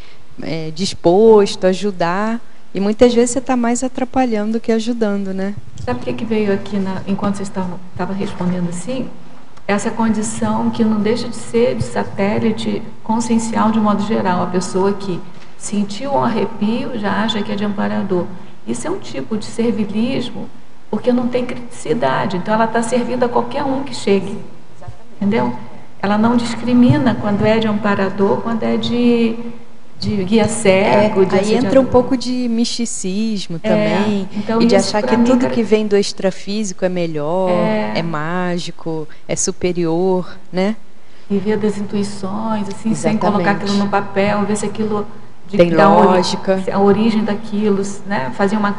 é, disposto a ajudar. E muitas vezes você está mais atrapalhando do que ajudando, né? Sabe o que, que veio aqui na, enquanto você estava respondendo assim? Essa condição que não deixa de ser de satélite consciencial de modo geral. A pessoa que sentiu um arrepio já acha que é de amparador. Isso é um tipo de servilismo porque não tem criticidade. Então ela está servindo a qualquer um que chegue. Entendeu? Ela não discrimina quando é de amparador, quando é de de guia cego. É, de aí entra um pouco de misticismo é, também. É, então e de achar que tudo que vem do extrafísico é melhor, é, é mágico, é superior, né? E ver das intuições, assim, Exatamente. sem colocar aquilo no papel, ver se aquilo de, tem lógica. A origem daquilo, né? Fazer uma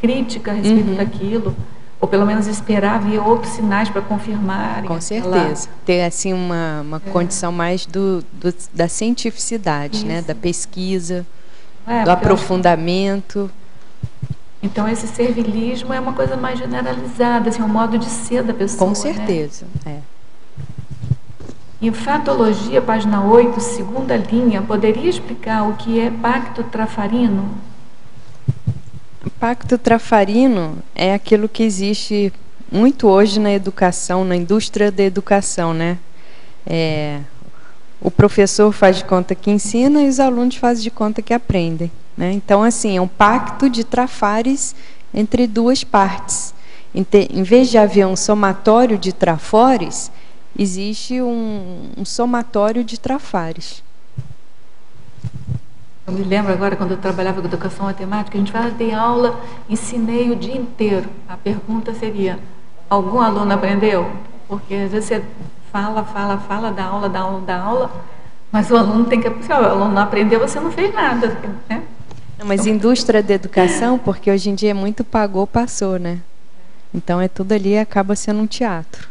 crítica a respeito uhum. daquilo ou pelo menos esperar ver outros sinais para confirmar. Com certeza. Ter assim uma, uma é. condição mais do, do da cientificidade, né? da pesquisa, é, do aprofundamento. Então esse servilismo é uma coisa mais generalizada, assim, um modo de ser da pessoa. Com né? certeza. Né? É. Em Fatologia, página 8, segunda linha, poderia explicar o que é pacto trafarino? Pacto trafarino é aquilo que existe muito hoje na educação, na indústria da educação, né? É, o professor faz de conta que ensina e os alunos fazem de conta que aprendem. Né? Então, assim, é um pacto de trafares entre duas partes. Em vez de haver um somatório de trafores, existe um, um somatório de trafares. Eu me lembro agora, quando eu trabalhava com educação matemática, a gente fala, dei aula, ensinei o dia inteiro. A pergunta seria, algum aluno aprendeu? Porque às vezes você fala, fala, fala, dá aula, dá aula, dá aula, mas o aluno tem que... Se o aluno não aprendeu, você não fez nada. Né? Não, mas indústria da educação, porque hoje em dia é muito pagou, passou, né? Então é tudo ali acaba sendo um teatro.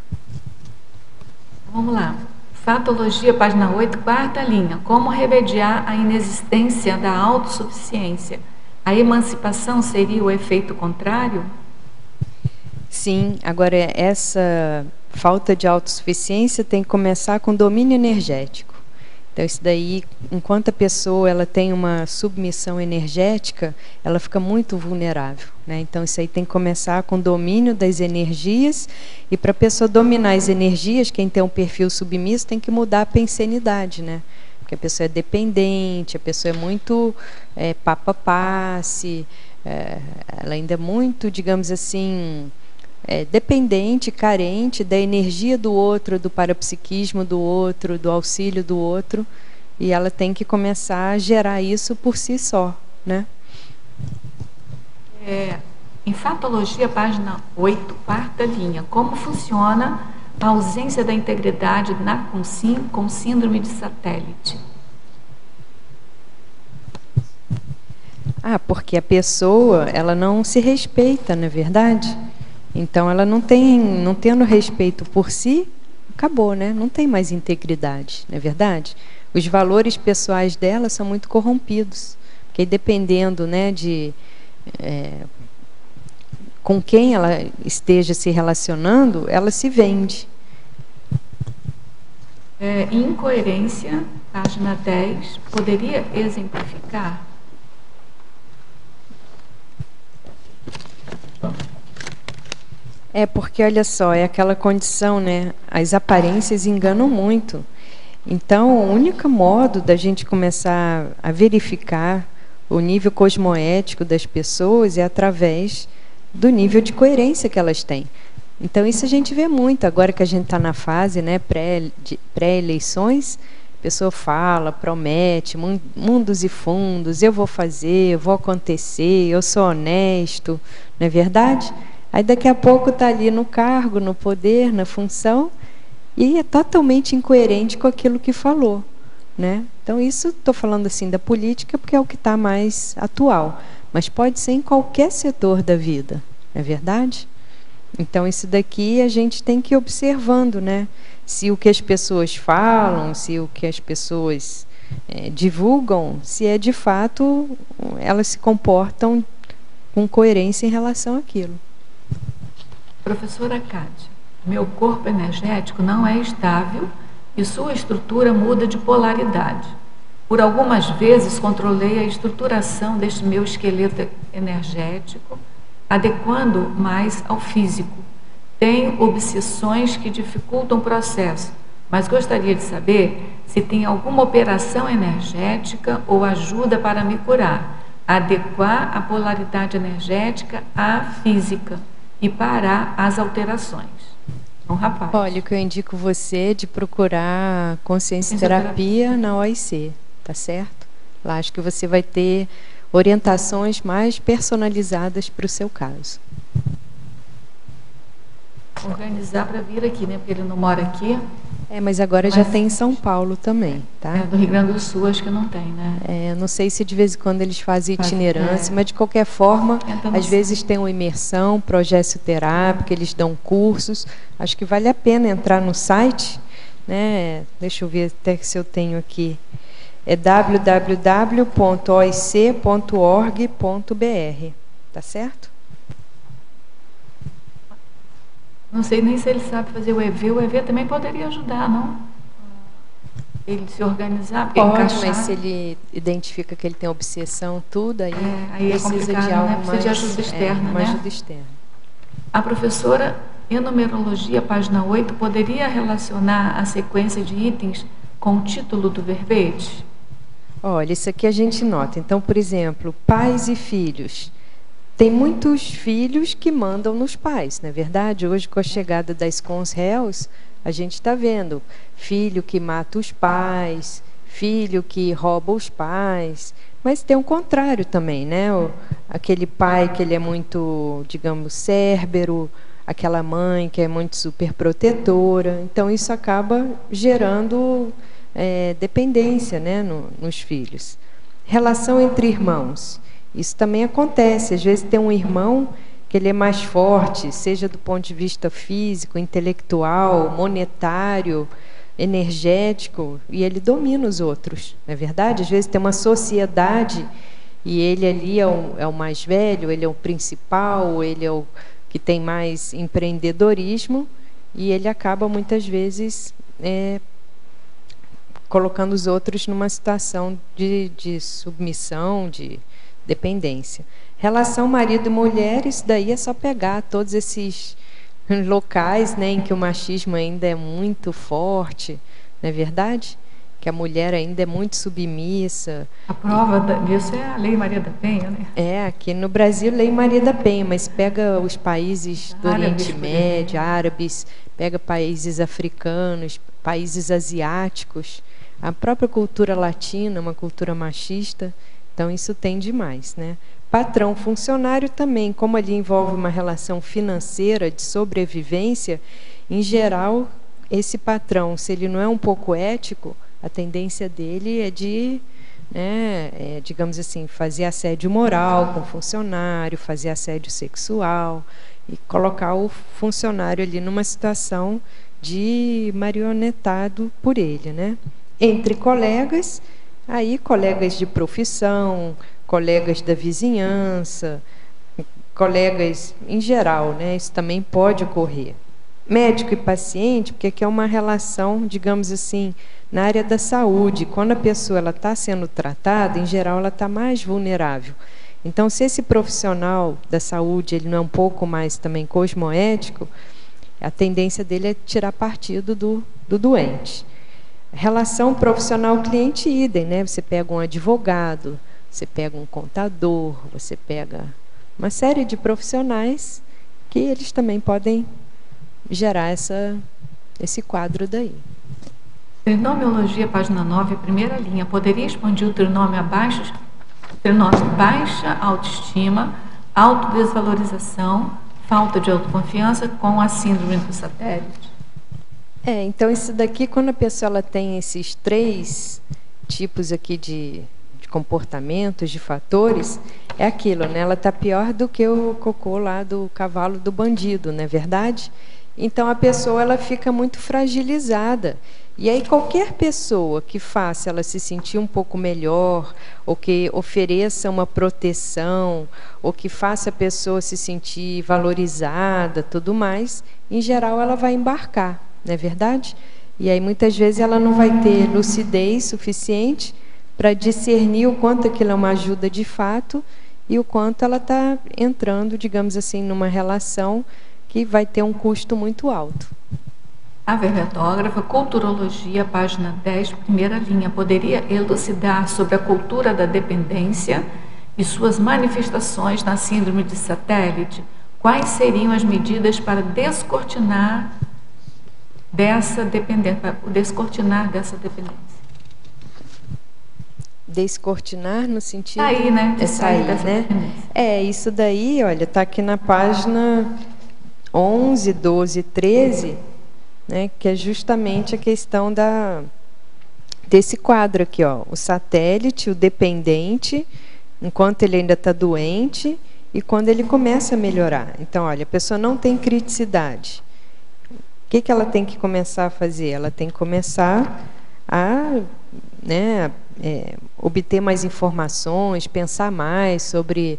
Vamos lá. Fatologia, página 8, quarta linha. Como remediar a inexistência da autossuficiência? A emancipação seria o efeito contrário? Sim, agora essa falta de autossuficiência tem que começar com domínio energético. Então isso daí, enquanto a pessoa ela tem uma submissão energética, ela fica muito vulnerável, né? Então isso aí tem que começar com o domínio das energias e para a pessoa dominar as energias, quem tem um perfil submisso tem que mudar a pensenidade, né? Porque a pessoa é dependente, a pessoa é muito é, papa-passe, é, ela ainda é muito, digamos assim, é, dependente, carente da energia do outro, do parapsiquismo do outro, do auxílio do outro, e ela tem que começar a gerar isso por si só, né? É, em Fatologia, página 8, quarta linha, como funciona a ausência da integridade na, com, com síndrome de satélite? Ah, porque a pessoa, ela não se respeita, não é verdade? Então ela não tem, não tendo respeito por si, acabou, né? Não tem mais integridade, não é verdade? Os valores pessoais dela são muito corrompidos, porque dependendo, né, de é, com quem ela esteja se relacionando, ela se vende. É, incoerência, página 10, poderia exemplificar? É porque olha só, é aquela condição, né? As aparências enganam muito. Então, o único modo da gente começar a verificar o nível cosmoético das pessoas é através do nível de coerência que elas têm. Então, isso a gente vê muito agora que a gente está na fase né, pré-eleições. a pessoa fala, promete, mundos e fundos, eu vou fazer, eu vou acontecer, eu sou honesto, não é verdade? Aí daqui a pouco está ali no cargo, no poder, na função, e é totalmente incoerente com aquilo que falou. Né? Então, isso estou falando assim da política porque é o que está mais atual. Mas pode ser em qualquer setor da vida, não é verdade? Então, isso daqui a gente tem que ir observando, né? Se o que as pessoas falam, se o que as pessoas é, divulgam, se é de fato elas se comportam com coerência em relação àquilo. Professora Kátia, meu corpo energético não é estável e sua estrutura muda de polaridade. Por algumas vezes controlei a estruturação deste meu esqueleto energético, adequando mais ao físico. Tenho obsessões que dificultam o processo, mas gostaria de saber se tem alguma operação energética ou ajuda para me curar, adequar a polaridade energética à física e parar as alterações. Um rapaz. Olha, o que eu indico você é de procurar consciência terapia na OIC, tá certo? Lá acho que você vai ter orientações mais personalizadas para o seu caso. Organizar para vir aqui, né? Porque ele não mora aqui. É, mas agora mas, já tem em São Paulo também, tá? É, do Rio Grande do Sul acho que não tem, né? É, não sei se de vez em quando eles fazem itinerância, é. mas de qualquer forma, é, às vezes tem uma imersão, projeto terápico, eles dão cursos. Acho que vale a pena entrar no site, né? Deixa eu ver até se eu tenho aqui. É www.oic.org.br, tá certo? Não sei nem se ele sabe fazer o EV. O EV também poderia ajudar, não? Ele se organizar, Pode, encaixar. mas se ele identifica que ele tem obsessão, tudo, aí, é, aí é precisa é de algo né? precisa mais, de ajuda externa, é, né? ajuda externa. A professora, em numerologia, página 8, poderia relacionar a sequência de itens com o título do verbete? Olha, isso aqui a gente nota. Então, por exemplo, pais e filhos. Tem muitos filhos que mandam nos pais, não é verdade? Hoje, com a chegada das cons réus, a gente está vendo filho que mata os pais, filho que rouba os pais, mas tem o contrário também, né? O, aquele pai que ele é muito, digamos, cérbero, aquela mãe que é muito super protetora. Então isso acaba gerando é, dependência, né, no, nos filhos. Relação entre irmãos. Isso também acontece. Às vezes tem um irmão que ele é mais forte, seja do ponto de vista físico, intelectual, monetário, energético, e ele domina os outros. Não é verdade? Às vezes tem uma sociedade e ele ali é o, é o mais velho, ele é o principal, ele é o que tem mais empreendedorismo e ele acaba muitas vezes é, colocando os outros numa situação de, de submissão, de dependência. Relação marido e mulher, isso daí é só pegar todos esses locais né, em que o machismo ainda é muito forte, não é verdade? Que a mulher ainda é muito submissa. A prova disso é a Lei Maria da Penha, né? É, aqui no Brasil, Lei Maria da Penha, mas pega os países do árabes, Oriente Médio, árabes, pega países africanos, países asiáticos, a própria cultura latina, uma cultura machista, então isso tem demais, né? Patrão funcionário também, como ali envolve uma relação financeira de sobrevivência, em geral, esse patrão, se ele não é um pouco ético, a tendência dele é de, né, é, digamos assim, fazer assédio moral com o funcionário, fazer assédio sexual e colocar o funcionário ali numa situação de marionetado por ele, né? Entre colegas, aí colegas de profissão, colegas da vizinhança, colegas em geral, né? Isso também pode ocorrer. Médico e paciente, porque aqui é uma relação, digamos assim, na área da saúde. Quando a pessoa está sendo tratada, em geral, ela está mais vulnerável. Então, se esse profissional da saúde ele não é um pouco mais também cosmoético, a tendência dele é tirar partido do, do doente. Relação profissional-cliente idem, né? Você pega um advogado, você pega um contador, você pega uma série de profissionais que eles também podem gerar essa, esse quadro daí. Trinomiologia, página 9, primeira linha. Poderia expandir o trinômio abaixo? Trinômio baixa autoestima, autodesvalorização, falta de autoconfiança com a síndrome do satélite? É, então isso daqui, quando a pessoa ela tem esses três tipos aqui de comportamentos, de fatores, é aquilo, né? Ela está pior do que o cocô lá do cavalo do bandido, não é verdade? Então a pessoa ela fica muito fragilizada. E aí qualquer pessoa que faça ela se sentir um pouco melhor, ou que ofereça uma proteção, ou que faça a pessoa se sentir valorizada, tudo mais, em geral ela vai embarcar, não é verdade? E aí muitas vezes ela não vai ter lucidez suficiente para discernir o quanto aquilo é uma ajuda de fato e o quanto ela está entrando, digamos assim, numa relação que vai ter um custo muito alto. A verbetógrafa, Culturologia, página 10, primeira linha, poderia elucidar sobre a cultura da dependência e suas manifestações na síndrome de satélite? Quais seriam as medidas para descortinar dessa dependência, para descortinar dessa dependência? descortinar no sentido sair, né? De é sair, sair né? É, isso daí, olha, está aqui na página 11, 12, 13, né, que é justamente a questão da desse quadro aqui, ó, o satélite, o dependente, enquanto ele ainda está doente e quando ele começa a melhorar. Então, olha, a pessoa não tem criticidade. Que, que ela tem que começar a fazer? Ela tem que começar a né, é, obter mais informações, pensar mais sobre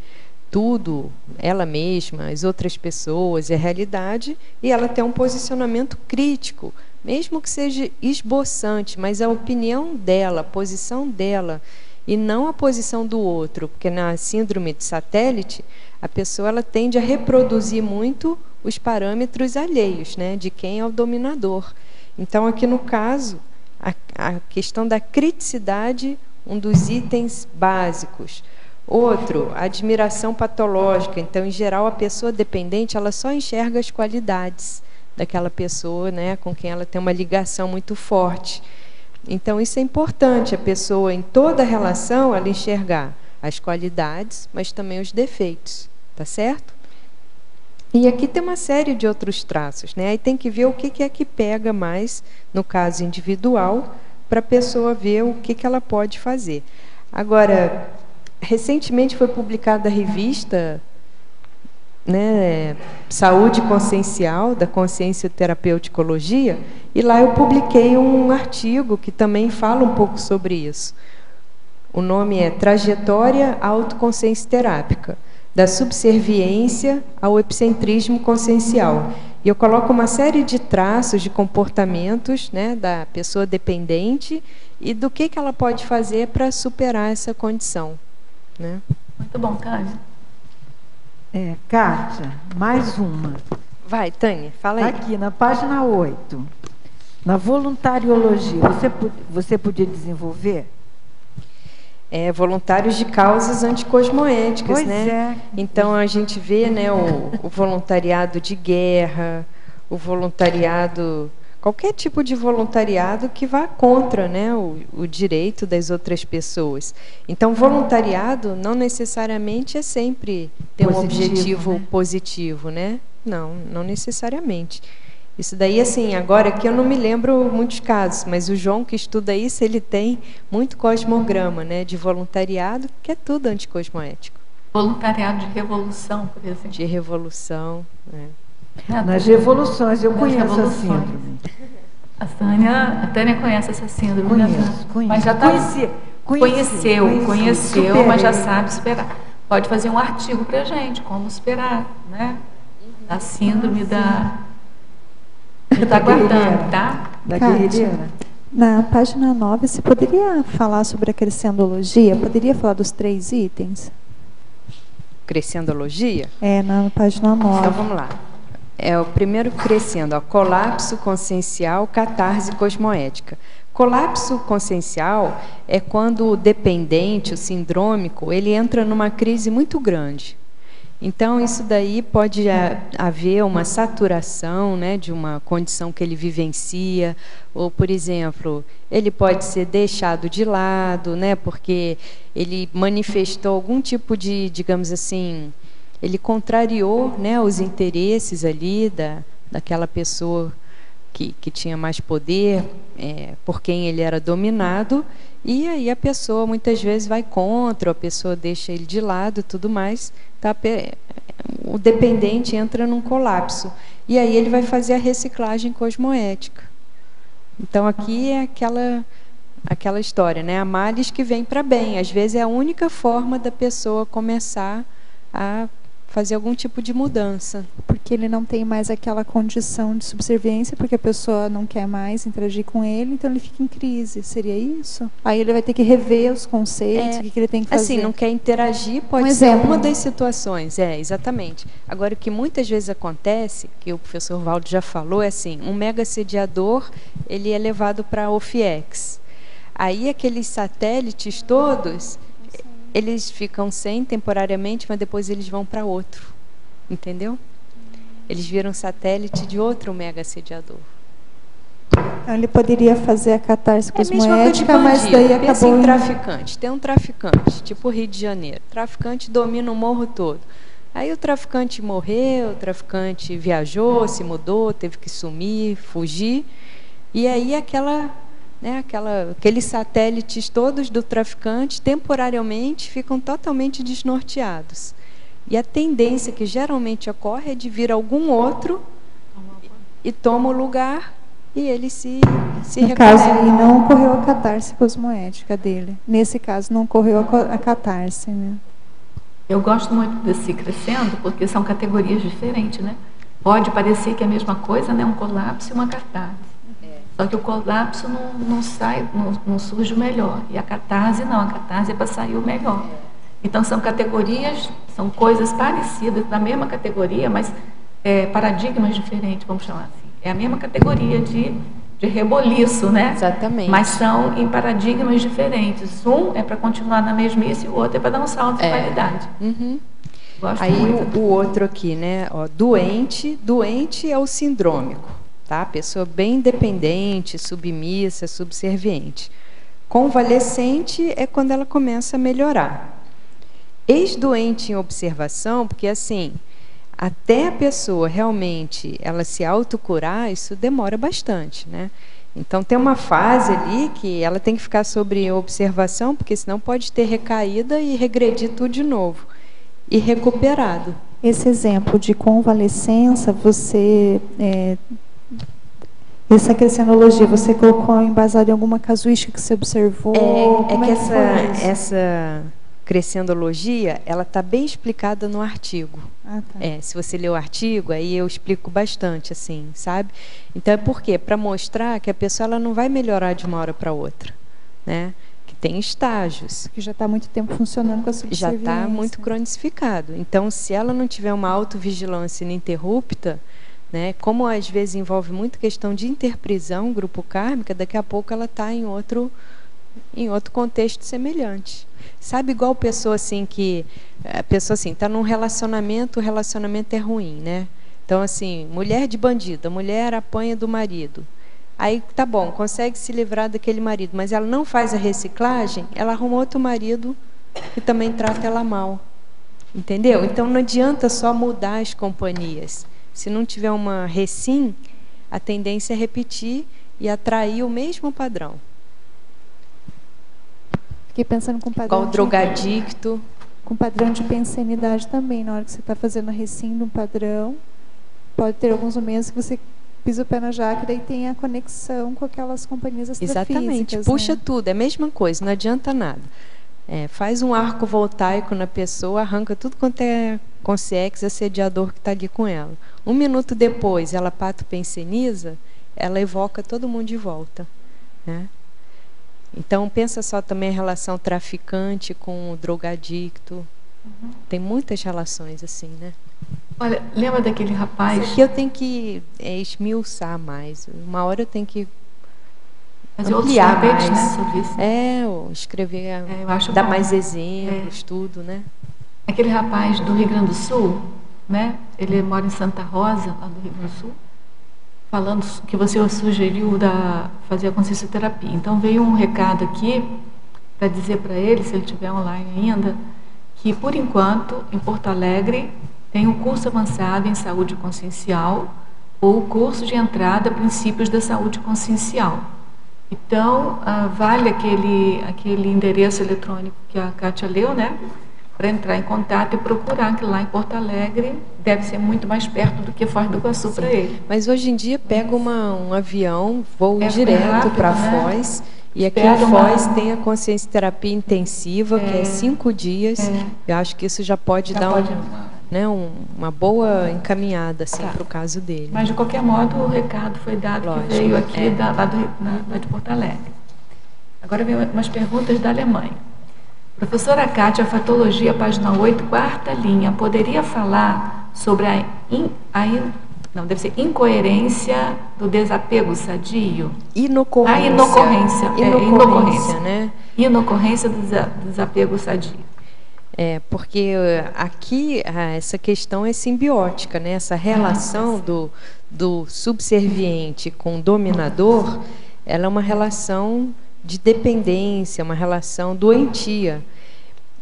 tudo, ela mesma, as outras pessoas a realidade, e ela ter um posicionamento crítico, mesmo que seja esboçante, mas a opinião dela, a posição dela, e não a posição do outro, porque na síndrome de satélite, a pessoa ela tende a reproduzir muito os parâmetros alheios, né, de quem é o dominador. Então, aqui no caso, a, a questão da criticidade, um dos itens básicos. Outro, admiração patológica. Então, em geral, a pessoa dependente, ela só enxerga as qualidades daquela pessoa, né, com quem ela tem uma ligação muito forte. Então, isso é importante, a pessoa, em toda relação, ela enxergar as qualidades, mas também os defeitos, tá certo? E aqui tem uma série de outros traços, né? Aí tem que ver o que é que pega mais, no caso individual, para a pessoa ver o que, que ela pode fazer. Agora, recentemente foi publicada a revista né, Saúde Consciencial, da Consciência Terapeuticologia, e lá eu publiquei um artigo que também fala um pouco sobre isso. O nome é Trajetória Autoconsciência Terápica da subserviência ao epicentrismo consciencial. E eu coloco uma série de traços, de comportamentos né, da pessoa dependente e do que, que ela pode fazer para superar essa condição. Né? Muito bom, Kátia. É, Kátia, mais uma. Vai, Tânia, fala aí. Aqui, na página 8, na voluntariologia, você, você podia desenvolver? É, voluntários de causas anticosmoéticas, pois né? É. Então a gente vê, né, o, o voluntariado de guerra, o voluntariado qualquer tipo de voluntariado que vá contra né, o, o, direito das outras pessoas. Então, voluntariado não necessariamente é sempre ter positivo, um objetivo né? positivo, né? Não, não necessariamente. Isso daí, assim, agora que eu não me lembro muitos casos, mas o João que estuda isso, ele tem muito cosmograma, né, de voluntariado, que é tudo anticosmoético. Voluntariado de revolução, por exemplo. De revolução, né. Nas revoluções, eu conheço a síndrome. A Tânia, a Tânia conhece essa síndrome, conheço, né? Conheço, mas já tá, conheci, conheceu, conheci, conheceu, superei. mas já sabe superar. Pode fazer um artigo para gente, como superar, né? A síndrome ah, da está guardando, tá? Da guerreira. Na página 9, você poderia falar sobre a crescendologia? Poderia falar dos três itens? Crescendologia? É, na página 9. Então vamos lá. É o primeiro crescendo, ó, colapso consciencial, catarse cosmoética. Colapso consciencial é quando o dependente, o sindrômico, ele entra numa crise muito grande. Então, isso daí pode haver uma saturação né, de uma condição que ele vivencia, ou, por exemplo, ele pode ser deixado de lado, né, porque ele manifestou algum tipo de, digamos assim, ele contrariou né, os interesses ali da, daquela pessoa que, que tinha mais poder, é, por quem ele era dominado, e aí a pessoa muitas vezes vai contra, a pessoa deixa ele de lado tudo mais. Tá? O dependente entra num colapso. E aí ele vai fazer a reciclagem cosmoética. Então aqui é aquela aquela história, né? A males que vem para bem. Às vezes é a única forma da pessoa começar a fazer algum tipo de mudança. Porque ele não tem mais aquela condição de subserviência, porque a pessoa não quer mais interagir com ele, então ele fica em crise. Seria isso? Aí ele vai ter que rever os conceitos, é, o que, ele tem que fazer. Assim, não quer interagir, pode um ser exemplo. uma das situações. É, exatamente. Agora, o que muitas vezes acontece, que o professor Valdo já falou, é assim, um mega sediador, ele é levado para a OFIEX. Aí aqueles satélites todos eles ficam sem temporariamente, mas depois eles vão para outro. Entendeu? Eles viram satélite de outro mega assediador. Então, ele poderia fazer a catarse cosmoética, é mas daí acabou... Pensa em traficante. Tem um traficante, tipo Rio de Janeiro. O traficante domina o morro todo. Aí o traficante morreu, o traficante viajou, se mudou, teve que sumir, fugir. E aí aquela né, aquela, aqueles satélites todos do traficante, temporariamente, ficam totalmente desnorteados. E a tendência que geralmente ocorre é de vir algum outro e, e toma o lugar e ele se, se No caso, não ocorreu a catarse cosmoética dele. Nesse caso, não ocorreu a, a catarse. Né? Eu gosto muito desse crescendo, porque são categorias diferentes, né? Pode parecer que é a mesma coisa, né? Um colapso e uma catarse. Só que o colapso não, não sai, não, não, surge o melhor. E a catarse não, a catarse é para sair o melhor. Então são categorias, são coisas parecidas, da mesma categoria, mas é, paradigmas diferentes, vamos chamar assim. É a mesma categoria de, de reboliço, né? Exatamente. Mas são em paradigmas diferentes. Um é para continuar na mesmice e o outro é para dar um salto de é. qualidade. Uhum. Aí o, o, outro aqui, né? Ó, doente, doente é o sindrômico tá? Pessoa bem dependente, submissa, subserviente. Convalescente é quando ela começa a melhorar. Ex-doente em observação, porque assim, até a pessoa realmente ela se autocurar, isso demora bastante, né? Então tem uma fase ali que ela tem que ficar sobre observação, porque senão pode ter recaída e regredir tudo de novo. E recuperado. Esse exemplo de convalescença, você é, essa crescenologia, você colocou embasado em alguma casuística que você observou? É, é que essa, essa crescendologia, ela está bem explicada no artigo. Ah, tá. É, se você ler o artigo, aí eu explico bastante, assim, sabe? Então é por quê? Para mostrar que a pessoa ela não vai melhorar de uma hora para outra, né? Que tem estágios. Que já está muito tempo funcionando com a Já está muito cronificado. Então, se ela não tiver uma autovigilância ininterrupta, né? Como às vezes envolve muito questão de interprisão grupo kármica, daqui a pouco ela está em outro em outro contexto semelhante. Sabe igual pessoa assim que a pessoa assim está num relacionamento, o relacionamento é ruim, né? Então assim, mulher de bandido, a mulher apanha do marido. Aí tá bom, consegue se livrar daquele marido, mas ela não faz a reciclagem, ela arruma outro marido que também trata ela mal. Entendeu? Então não adianta só mudar as companhias. Se não tiver uma recim, a tendência é repetir e atrair o mesmo padrão. Fiquei pensando com o padrão. Qual drogadicto? Com padrão de pensanidade também. Na hora que você está fazendo a recém um padrão, pode ter alguns momentos que você pisa o pé na jaca e daí tem a conexão com aquelas companhias Exatamente. Puxa né? tudo, é a mesma coisa, não adianta nada. É, faz um arco voltaico na pessoa, arranca tudo quanto é consciência assediador que está ali com ela. Um minuto depois, ela pato penseniza, ela evoca todo mundo de volta. Né? Então, pensa só também a relação traficante com o drogadicto. Uhum. Tem muitas relações assim, né? Olha, lembra daquele rapaz? Isso aqui eu tenho que é, esmiuçar mais. Uma hora eu tenho que Fazer ampliar mais. Né, sobre isso. É, escrever, é, dar bom. mais exemplos, é. tudo, né? Aquele rapaz do Rio Grande do Sul, né? Ele mora em Santa Rosa, lá do Rio Grande do Sul falando que você sugeriu da fazer a consciência terapia. Então veio um recado aqui para dizer para ele, se ele estiver online ainda, que por enquanto em Porto Alegre tem um curso avançado em saúde consciencial ou curso de entrada princípios da saúde consciencial. Então, ah, vale aquele, aquele endereço eletrônico que a Kátia leu, né? Para entrar em contato e procurar, que lá em Porto Alegre deve ser muito mais perto do que Foz do Iguaçu para ele. Mas hoje em dia pega uma, um avião, voo é direto para né? Foz. E aqui pega em Foz uma... tem a consciência terapia intensiva, é, que é cinco dias. É. Eu acho que isso já pode já dar pode... Um, né, um, uma boa encaminhada assim, tá. para o caso dele. Mas, de qualquer modo, o recado foi dado Lógico, que veio aqui é. da, lá, do, na, de Porto Alegre. Agora vem umas perguntas da Alemanha. Professora Kátia, Fatologia, página 8, quarta linha. Poderia falar sobre a, in, a in, não, deve ser incoerência do desapego sadio? Inocorrência. A inocorrência. Inocorrência, é, inocorrência né? Inocorrência do desapego sadio. É, porque eh, aqui essa questão é simbiótica, né? Essa relação do, do subserviente com o dominador, ela é uma relação de dependência, uma relação doentia.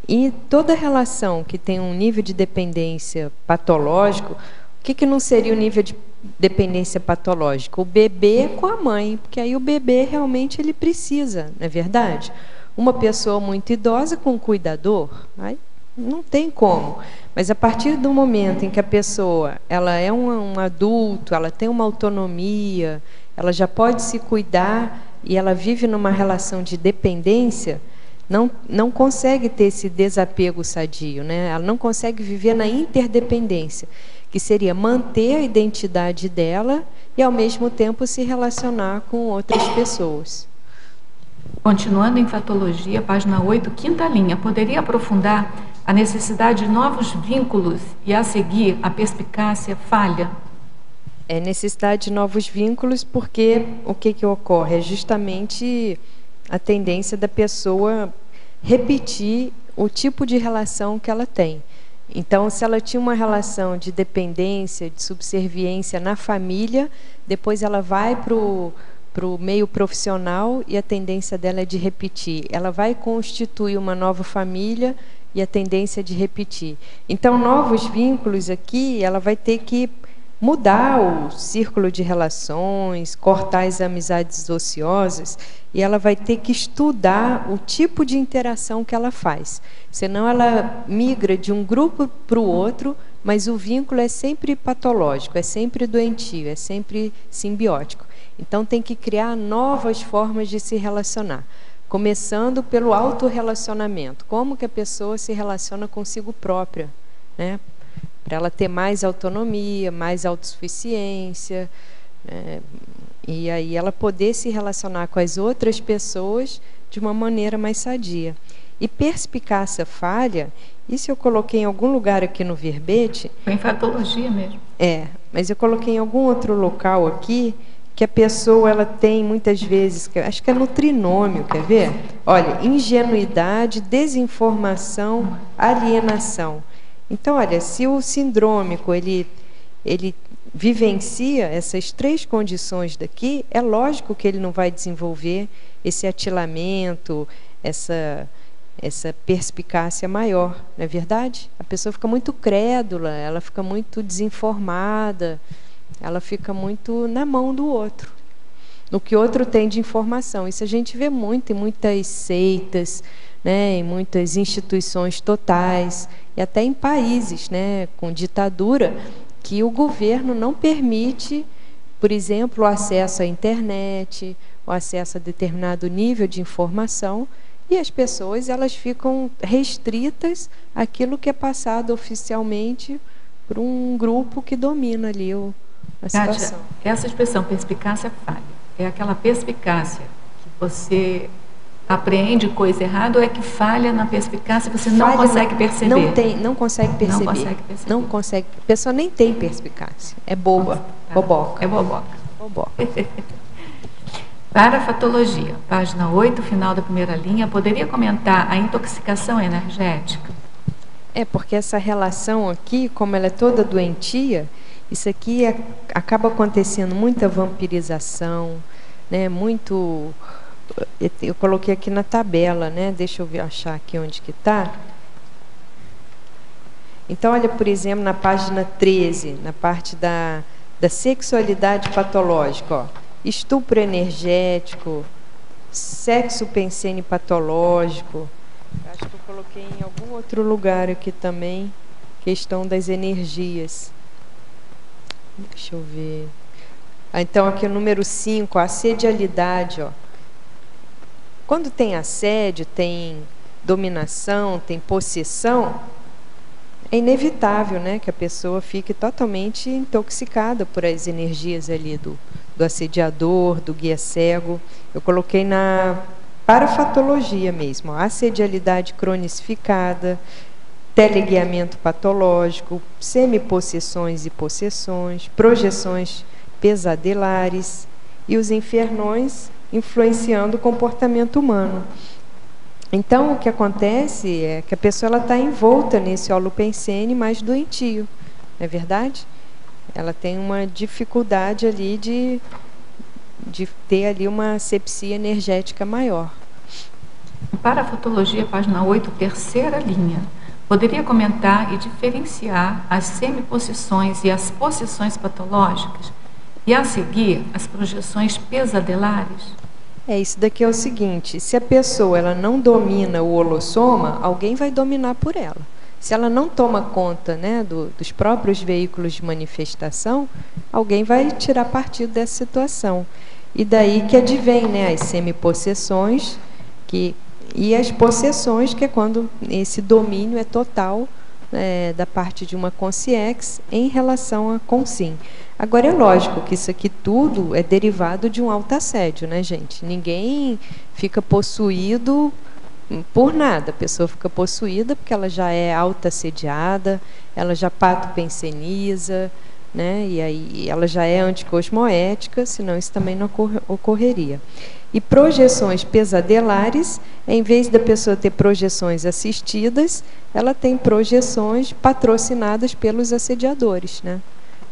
E toda relação que tem um nível de dependência patológico, o que, que não seria o nível de dependência patológica? O bebê com a mãe, porque aí o bebê realmente ele precisa, não é verdade? Uma pessoa muito idosa com um cuidador, aí não tem como. Mas a partir do momento em que a pessoa ela é um, um adulto, ela tem uma autonomia, ela já pode se cuidar e ela vive numa relação de dependência, não, não consegue ter esse desapego sadio, né? ela não consegue viver na interdependência, que seria manter a identidade dela e, ao mesmo tempo, se relacionar com outras pessoas. Continuando em Fatologia, página 8, quinta linha, poderia aprofundar a necessidade de novos vínculos e, a seguir, a perspicácia falha? É necessidade de novos vínculos, porque o que, que ocorre? É justamente a tendência da pessoa repetir o tipo de relação que ela tem. Então, se ela tinha uma relação de dependência, de subserviência na família, depois ela vai para o meio profissional e a tendência dela é de repetir. Ela vai constituir uma nova família e a tendência é de repetir. Então, novos vínculos aqui, ela vai ter que mudar o círculo de relações, cortar as amizades ociosas, e ela vai ter que estudar o tipo de interação que ela faz. Senão ela migra de um grupo para o outro, mas o vínculo é sempre patológico, é sempre doentio, é sempre simbiótico. Então tem que criar novas formas de se relacionar. começando pelo autorrelacionamento. Como que a pessoa se relaciona consigo própria, né? Para ela ter mais autonomia, mais autossuficiência, né? e aí ela poder se relacionar com as outras pessoas de uma maneira mais sadia. E perspicácia falha, isso eu coloquei em algum lugar aqui no verbete. Em fatologia mesmo. É, mas eu coloquei em algum outro local aqui que a pessoa ela tem muitas vezes, acho que é no trinômio, quer ver? Olha, ingenuidade, desinformação, alienação. Então, olha, se o sindrômico ele ele vivencia essas três condições daqui, é lógico que ele não vai desenvolver esse atilamento, essa essa perspicácia maior, não é verdade? A pessoa fica muito crédula, ela fica muito desinformada, ela fica muito na mão do outro, no que outro tem de informação. Isso a gente vê muito em muitas seitas, né, em muitas instituições totais e até em países, né, com ditadura, que o governo não permite, por exemplo, o acesso à internet, o acesso a determinado nível de informação e as pessoas elas ficam restritas àquilo que é passado oficialmente por um grupo que domina ali o, a Kátia, situação. essa expressão perspicácia falha é aquela perspicácia que você apreende coisa errada ou é que falha na perspicácia você não falha consegue perceber? Não tem, não consegue perceber. Não consegue perceber. Não consegue. A pessoa nem tem perspicácia. É boba, tá. boboca. É boboca. Boboca. Para a fatologia, página 8, final da primeira linha, poderia comentar a intoxicação energética? É, porque essa relação aqui, como ela é toda doentia, isso aqui é, acaba acontecendo muita vampirização, né, muito eu coloquei aqui na tabela, né? Deixa eu achar aqui onde que está. Então, olha, por exemplo, na página 13, na parte da, da sexualidade patológica, ó estupro energético, sexo pensene patológico. Acho que eu coloquei em algum outro lugar aqui também, questão das energias. Deixa eu ver. Ah, então, aqui o número 5, assedialidade. Ó. Quando tem assédio, tem dominação, tem possessão, é inevitável né, que a pessoa fique totalmente intoxicada por as energias ali do, do assediador, do guia cego. Eu coloquei na parafatologia mesmo, assedialidade cronicificada, teleguiamento patológico, semipossessões e possessões, projeções pesadelares e os infernões influenciando o comportamento humano. Então, o que acontece é que a pessoa está envolta nesse holopensene mais doentio, não é verdade? ela tem uma dificuldade ali de, de ter ali uma sepsia energética maior. Para a fotologia, página 8, terceira linha, poderia comentar e diferenciar as semipossessões e as possessões patológicas? E a seguir, as projeções pesadelares? É, isso daqui é o seguinte, se a pessoa ela não domina o holossoma, alguém vai dominar por ela. Se ela não toma conta né, do, dos próprios veículos de manifestação, alguém vai tirar partido dessa situação. E daí que advém né, as semipossessões que, e as possessões, que é quando esse domínio é total é, da parte de uma consciex em relação a consim. Agora é lógico que isso aqui tudo é derivado de um alto assédio, né, gente? Ninguém fica possuído por nada. A pessoa fica possuída porque ela já é alta assediada, ela já pato-penseniza, né? e aí ela já é anticosmoética, senão isso também não ocorreria. E projeções pesadelares, em vez da pessoa ter projeções assistidas, ela tem projeções patrocinadas pelos assediadores. Né?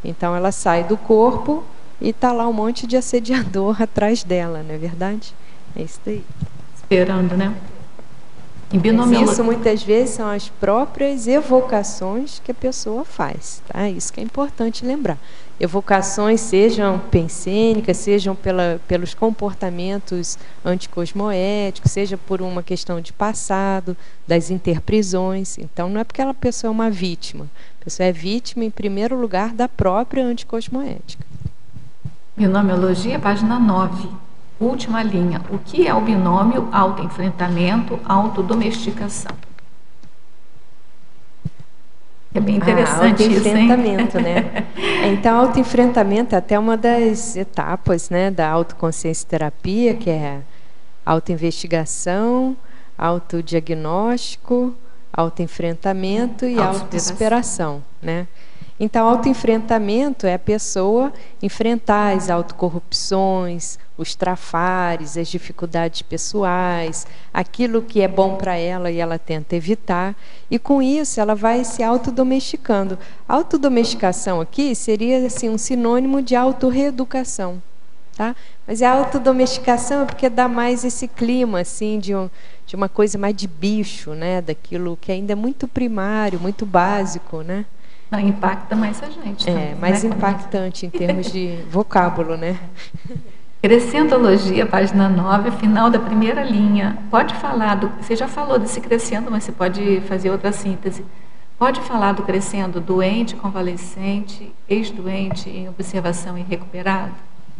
Então ela sai do corpo e está lá um monte de assediador atrás dela, não é verdade? É isso daí. Esperando, né? Mas isso muitas vezes são as próprias evocações que a pessoa faz. Tá? Isso que é importante lembrar. Evocações sejam pensênicas, sejam pela, pelos comportamentos anticosmoéticos, seja por uma questão de passado, das interprisões. Então, não é porque aquela pessoa é uma vítima. A pessoa é vítima, em primeiro lugar, da própria anticosmoética. Binomiologia, página 9. última linha. O que é o binômio autoenfrentamento, autodomesticação? É bem ah, interessante ah, enfrentamento, né? Então, autoenfrentamento é até uma das etapas, né, da autoconsciência terapia, que é autoinvestigação, autodiagnóstico, autoenfrentamento e autodesesperação, né? Então, autoenfrentamento é a pessoa enfrentar as autocorrupções, os trafares, as dificuldades pessoais, aquilo que é bom para ela e ela tenta evitar, e com isso ela vai se autodomesticando. Autodomesticação aqui seria assim um sinônimo de autorreeducação, tá? Mas a autodomesticação é porque dá mais esse clima assim de, um, de uma coisa mais de bicho, né, daquilo que ainda é muito primário, muito básico, né? Impacta mais a gente. É, também, mais né? impactante em termos de vocábulo, né? Crescentologia, página 9, final da primeira linha. Pode falar do. Você já falou desse crescendo, mas você pode fazer outra síntese. Pode falar do crescendo doente, convalescente, ex-doente, em observação e recuperado?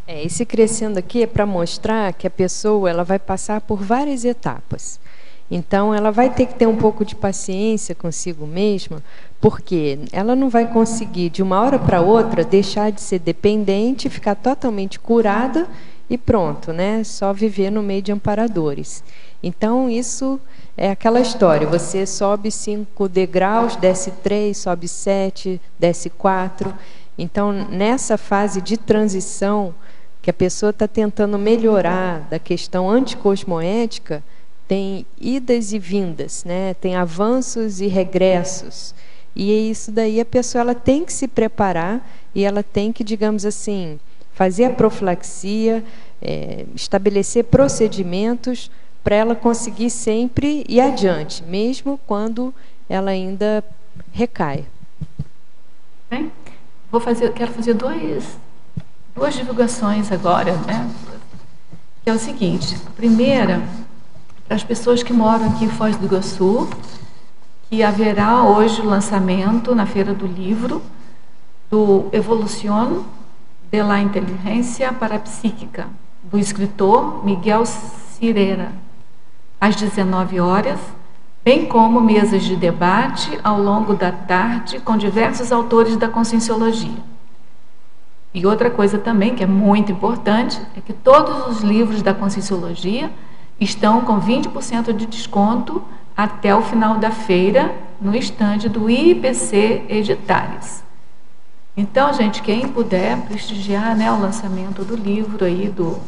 É, esse crescendo aqui é para mostrar que a pessoa ela vai passar por várias etapas. Então, ela vai ter que ter um pouco de paciência consigo mesma, porque ela não vai conseguir, de uma hora para outra, deixar de ser dependente, ficar totalmente curada e pronto, né? Só viver no meio de amparadores. Então, isso é aquela história: você sobe cinco degraus, desce três, sobe sete, desce quatro. Então, nessa fase de transição, que a pessoa está tentando melhorar da questão anticosmoética, tem idas e vindas, né? tem avanços e regressos. E isso daí a pessoa ela tem que se preparar e ela tem que, digamos assim, fazer a profilaxia, é, estabelecer procedimentos para ela conseguir sempre ir adiante, mesmo quando ela ainda recai. Bem, vou fazer, quero fazer dois, duas divulgações agora, né? Que é o seguinte: primeira para as pessoas que moram aqui em Foz do Iguaçu, que haverá hoje o lançamento na Feira do Livro do Evolução de la Inteligência Parapsíquica, do escritor Miguel Cireira, às 19 horas, bem como mesas de debate ao longo da tarde com diversos autores da Conscienciologia. E outra coisa também que é muito importante é que todos os livros da Conscienciologia estão com 20% de desconto até o final da feira no estande do IPC Editares. Então, gente, quem puder prestigiar né, o lançamento do livro aí do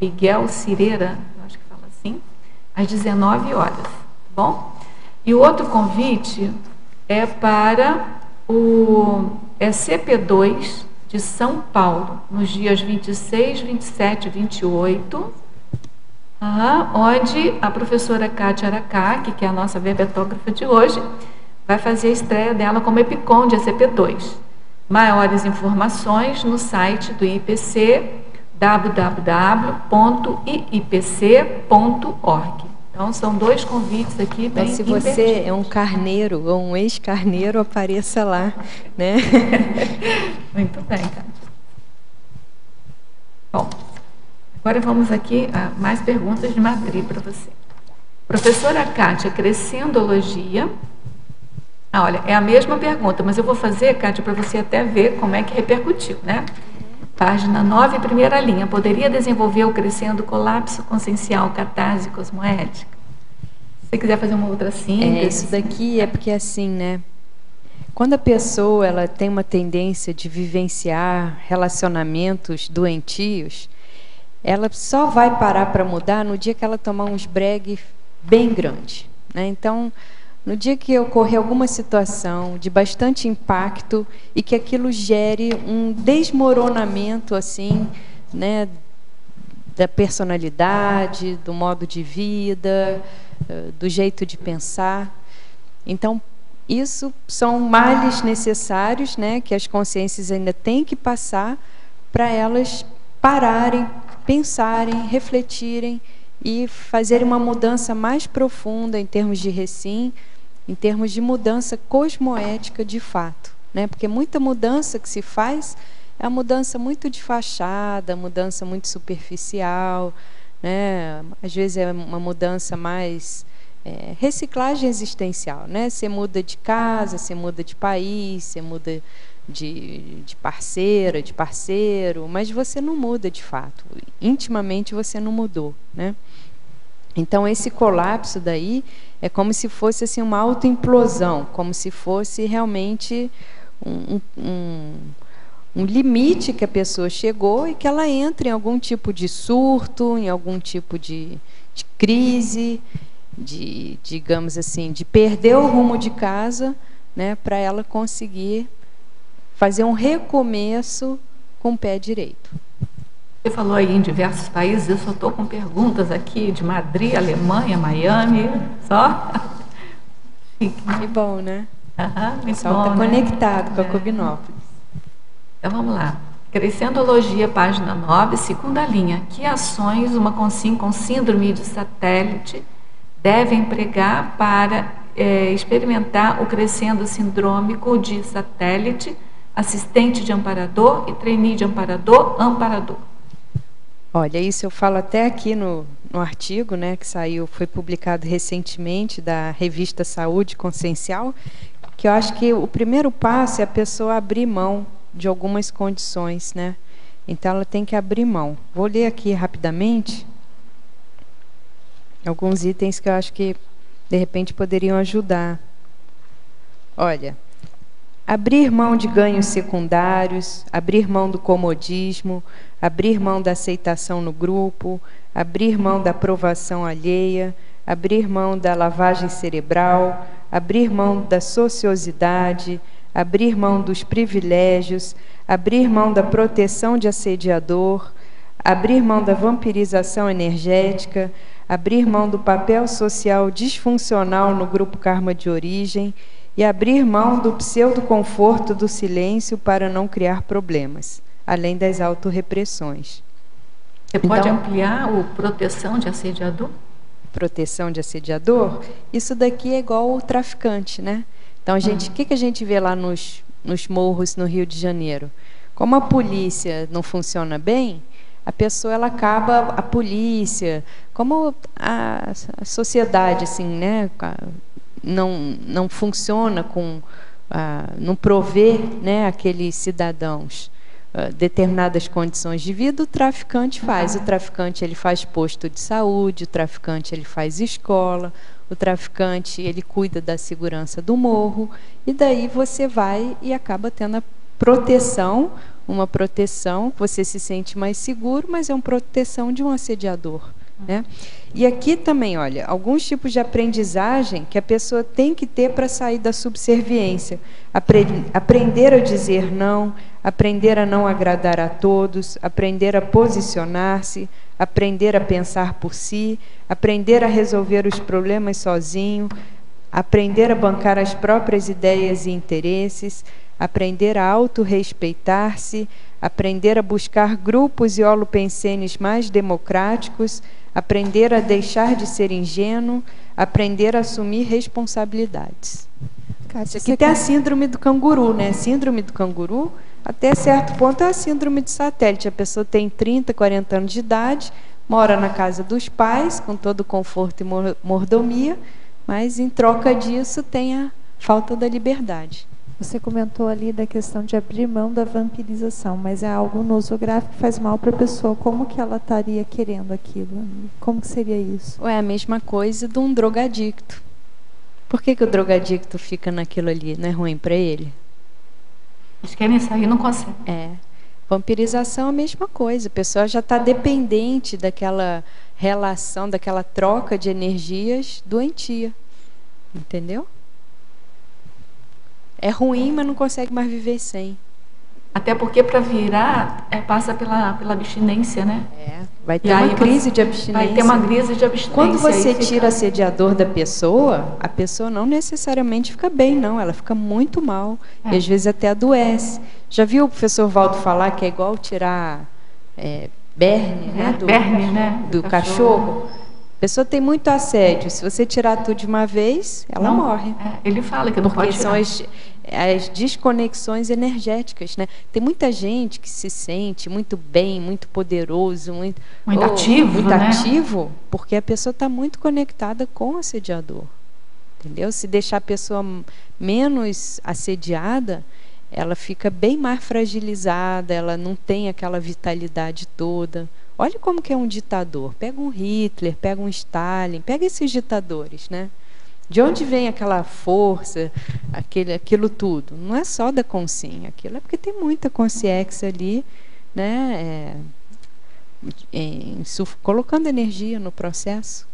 Miguel Cireira, acho que fala assim, às 19 horas, tá bom? E o outro convite é para o SCP-2 de São Paulo, nos dias 26, 27 e 28, Uhum, onde a professora Kátia Aracaki, que é a nossa verbetógrafa de hoje, vai fazer a estreia dela como EPICOM de ACP2. Maiores informações no site do IPC, www.iipc.org. Então, são dois convites aqui bem Então, se você é um carneiro ou um ex-carneiro, apareça lá, né? Muito bem, Kátia. Bom, Agora vamos aqui a mais perguntas de Madrid para você. Professora Kátia, crescendologia. Ah, olha, é a mesma pergunta, mas eu vou fazer, Kátia, para você até ver como é que repercutiu, né? Página 9, primeira linha. Poderia desenvolver o crescendo colapso consciencial, catarse cosmoética? Se você quiser fazer uma outra síntese. É, isso daqui é porque assim, né? Quando a pessoa ela tem uma tendência de vivenciar relacionamentos doentios, ela só vai parar para mudar no dia que ela tomar uns bregues bem grande. Né? Então, no dia que ocorrer alguma situação de bastante impacto e que aquilo gere um desmoronamento assim, né, da personalidade, do modo de vida, eh, do jeito de pensar. Então, isso são males necessários, né, que as consciências ainda têm que passar para elas pararem, pensarem, refletirem e fazerem uma mudança mais profunda em termos de recim, em termos de mudança cosmoética de fato. Né? Porque muita mudança que se faz é uma mudança muito de fachada, mudança muito superficial, né? Às vezes é uma mudança mais é, reciclagem existencial, né? Você muda de casa, você muda de país, você muda de, de parceira, de parceiro, mas você não muda de fato. Intimamente você não mudou, né? Então esse colapso daí é como se fosse assim uma autoimplosão, como se fosse realmente um, um, um limite que a pessoa chegou e que ela entra em algum tipo de surto, em algum tipo de, de crise, de digamos assim, de perder o rumo de casa, né, para ela conseguir fazer um recomeço com o pé direito. Você falou aí em diversos países, eu só estou com perguntas aqui de Madrid, Alemanha, Miami, só. Que bom, né? Aham, o pessoal está né? conectado com a é. Cognópolis. Então vamos lá. Crescentologia, página 9, segunda linha. Que ações uma com síndrome de satélite deve empregar para é, experimentar o crescendo sindrômico de satélite, assistente de amparador e trainee de amparador, amparador? Olha, isso eu falo até aqui no, no artigo, né, que saiu, foi publicado recentemente da revista Saúde Consciencial, que eu acho que o primeiro passo é a pessoa abrir mão de algumas condições, né? Então ela tem que abrir mão. Vou ler aqui rapidamente alguns itens que eu acho que de repente poderiam ajudar. Olha, abrir mão de ganhos secundários, abrir mão do comodismo, abrir mão da aceitação no grupo, abrir mão da aprovação alheia, abrir mão da lavagem cerebral, abrir mão da sociosidade, abrir mão dos privilégios, abrir mão da proteção de assediador, abrir mão da vampirização energética, abrir mão do papel social disfuncional no grupo karma de origem e abrir mão do pseudo-conforto do silêncio para não criar problemas, além das autorrepressões. Você pode então, ampliar o proteção de assediador? Proteção de assediador? Isso daqui é igual o traficante, né? Então, gente, o que, que a gente vê lá nos, nos morros no Rio de Janeiro? Como a polícia não funciona bem, a pessoa ela acaba a polícia, como a, a sociedade assim, né, não não funciona com não provê, né, aqueles cidadãos determinadas condições de vida, o traficante faz. O traficante ele faz posto de saúde, o traficante ele faz escola, o traficante ele cuida da segurança do morro e daí você vai e acaba tendo a proteção, uma proteção, você se sente mais seguro, mas é uma proteção de um assediador. Né? E aqui também, olha, alguns tipos de aprendizagem que a pessoa tem que ter para sair da subserviência. Apre aprender a dizer não, aprender a não agradar a todos, aprender a posicionar-se, aprender a pensar por si, aprender a resolver os problemas sozinho, aprender a bancar as próprias ideias e interesses, aprender a autorrespeitar-se, aprender a buscar grupos e holopensenes mais democráticos, aprender a deixar de ser ingênuo, aprender a assumir responsabilidades. Isso aqui tem a síndrome do canguru, né? Síndrome do canguru, até certo ponto, é a síndrome de satélite. A pessoa tem 30, 40 anos de idade, mora na casa dos pais, com todo o conforto e mordomia, mas em troca disso tem a falta da liberdade. Você comentou ali da questão de abrir mão da vampirização, mas é algo nosográfico que faz mal para a pessoa. Como que ela estaria querendo aquilo? Como que seria isso? É a mesma coisa de um drogadicto. Por que, que o drogadicto fica naquilo ali? Não é ruim para ele? Eles querem sair não conseguem. É. Vampirização é a mesma coisa. A pessoa já está dependente daquela relação, daquela troca de energias doentia. Entendeu? É ruim, mas não consegue mais viver sem. Até porque para virar é, passa pela, pela abstinência, né? É, vai ter e uma crise de abstinência. Vai ter uma crise de abstinência. Quando você tira fica... assediador da pessoa, a pessoa não necessariamente fica bem, não. Ela fica muito mal. É. E às vezes até adoece. Já viu o professor Valdo falar que é igual tirar é, berne, né? Do, berne, né? Do, do cachorro. cachorro. pessoa tem muito assédio. Se você tirar tudo de uma vez, ela não, morre. É, ele fala que não Porque pode tirar. são as, as desconexões energéticas, né? Tem muita gente que se sente muito bem, muito poderoso, muito, muito ativo, muito né? ativo, porque a pessoa está muito conectada com o assediador. Entendeu? Se deixar a pessoa menos assediada, ela fica bem mais fragilizada, ela não tem aquela vitalidade toda. Olha como que é um ditador. Pega um Hitler, pega um Stalin, pega esses ditadores, né? De onde vem aquela força, aquele, aquilo tudo? Não é só da consciência, aquilo é porque tem muita consciência ali, né? É, em, colocando energia no processo.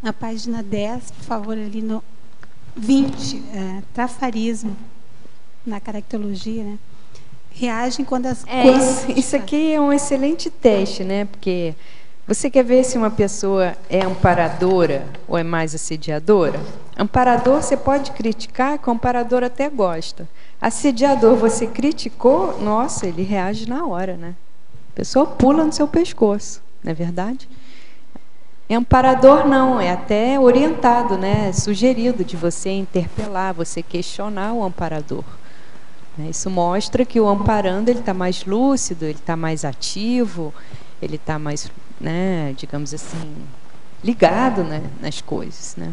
Na página 10, por favor, ali no 20, é, trafarismo, na caracterologia, né? Reagem quando as é, isso, isso aqui é um excelente teste, né? Porque você quer ver se uma pessoa é amparadora ou é mais assediadora? Amparador você pode criticar, amparador até gosta. Assediador, você criticou, nossa, ele reage na hora, né? A pessoa pula no seu pescoço, não é verdade? É amparador não, é até orientado, né? É sugerido de você interpelar, você questionar o amparador. Né? Isso mostra que o amparando ele está mais lúcido, ele está mais ativo, ele está mais, né, digamos assim, ligado né, nas coisas, né?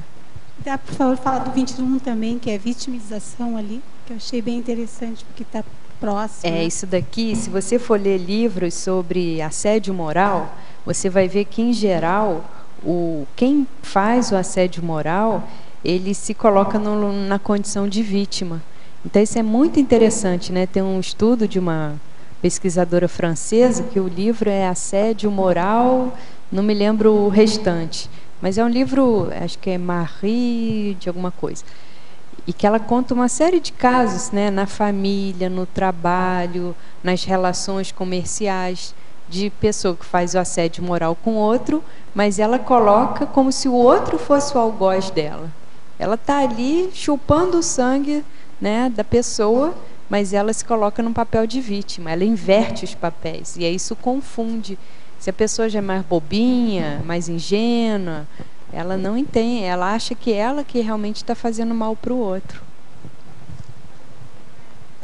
Dá, por favor, falar do 21 também, que é vitimização ali, que eu achei bem interessante, porque está próximo. É, né? isso daqui, se você for ler livros sobre assédio moral, você vai ver que, em geral, o, quem faz o assédio moral, ele se coloca no, na condição de vítima. Então isso é muito interessante, né? Tem um estudo de uma pesquisadora francesa que o livro é Assédio Moral, não me lembro o restante, mas é um livro, acho que é Marie de alguma coisa. E que ela conta uma série de casos, né, na família, no trabalho, nas relações comerciais, de pessoa que faz o assédio moral com outro, mas ela coloca como se o outro fosse o algoz dela. Ela está ali chupando o sangue né, da pessoa, mas ela se coloca num papel de vítima. Ela inverte os papéis e aí isso confunde. Se a pessoa já é mais bobinha, mais ingênua, ela não entende, ela acha que ela que realmente está fazendo mal para o outro.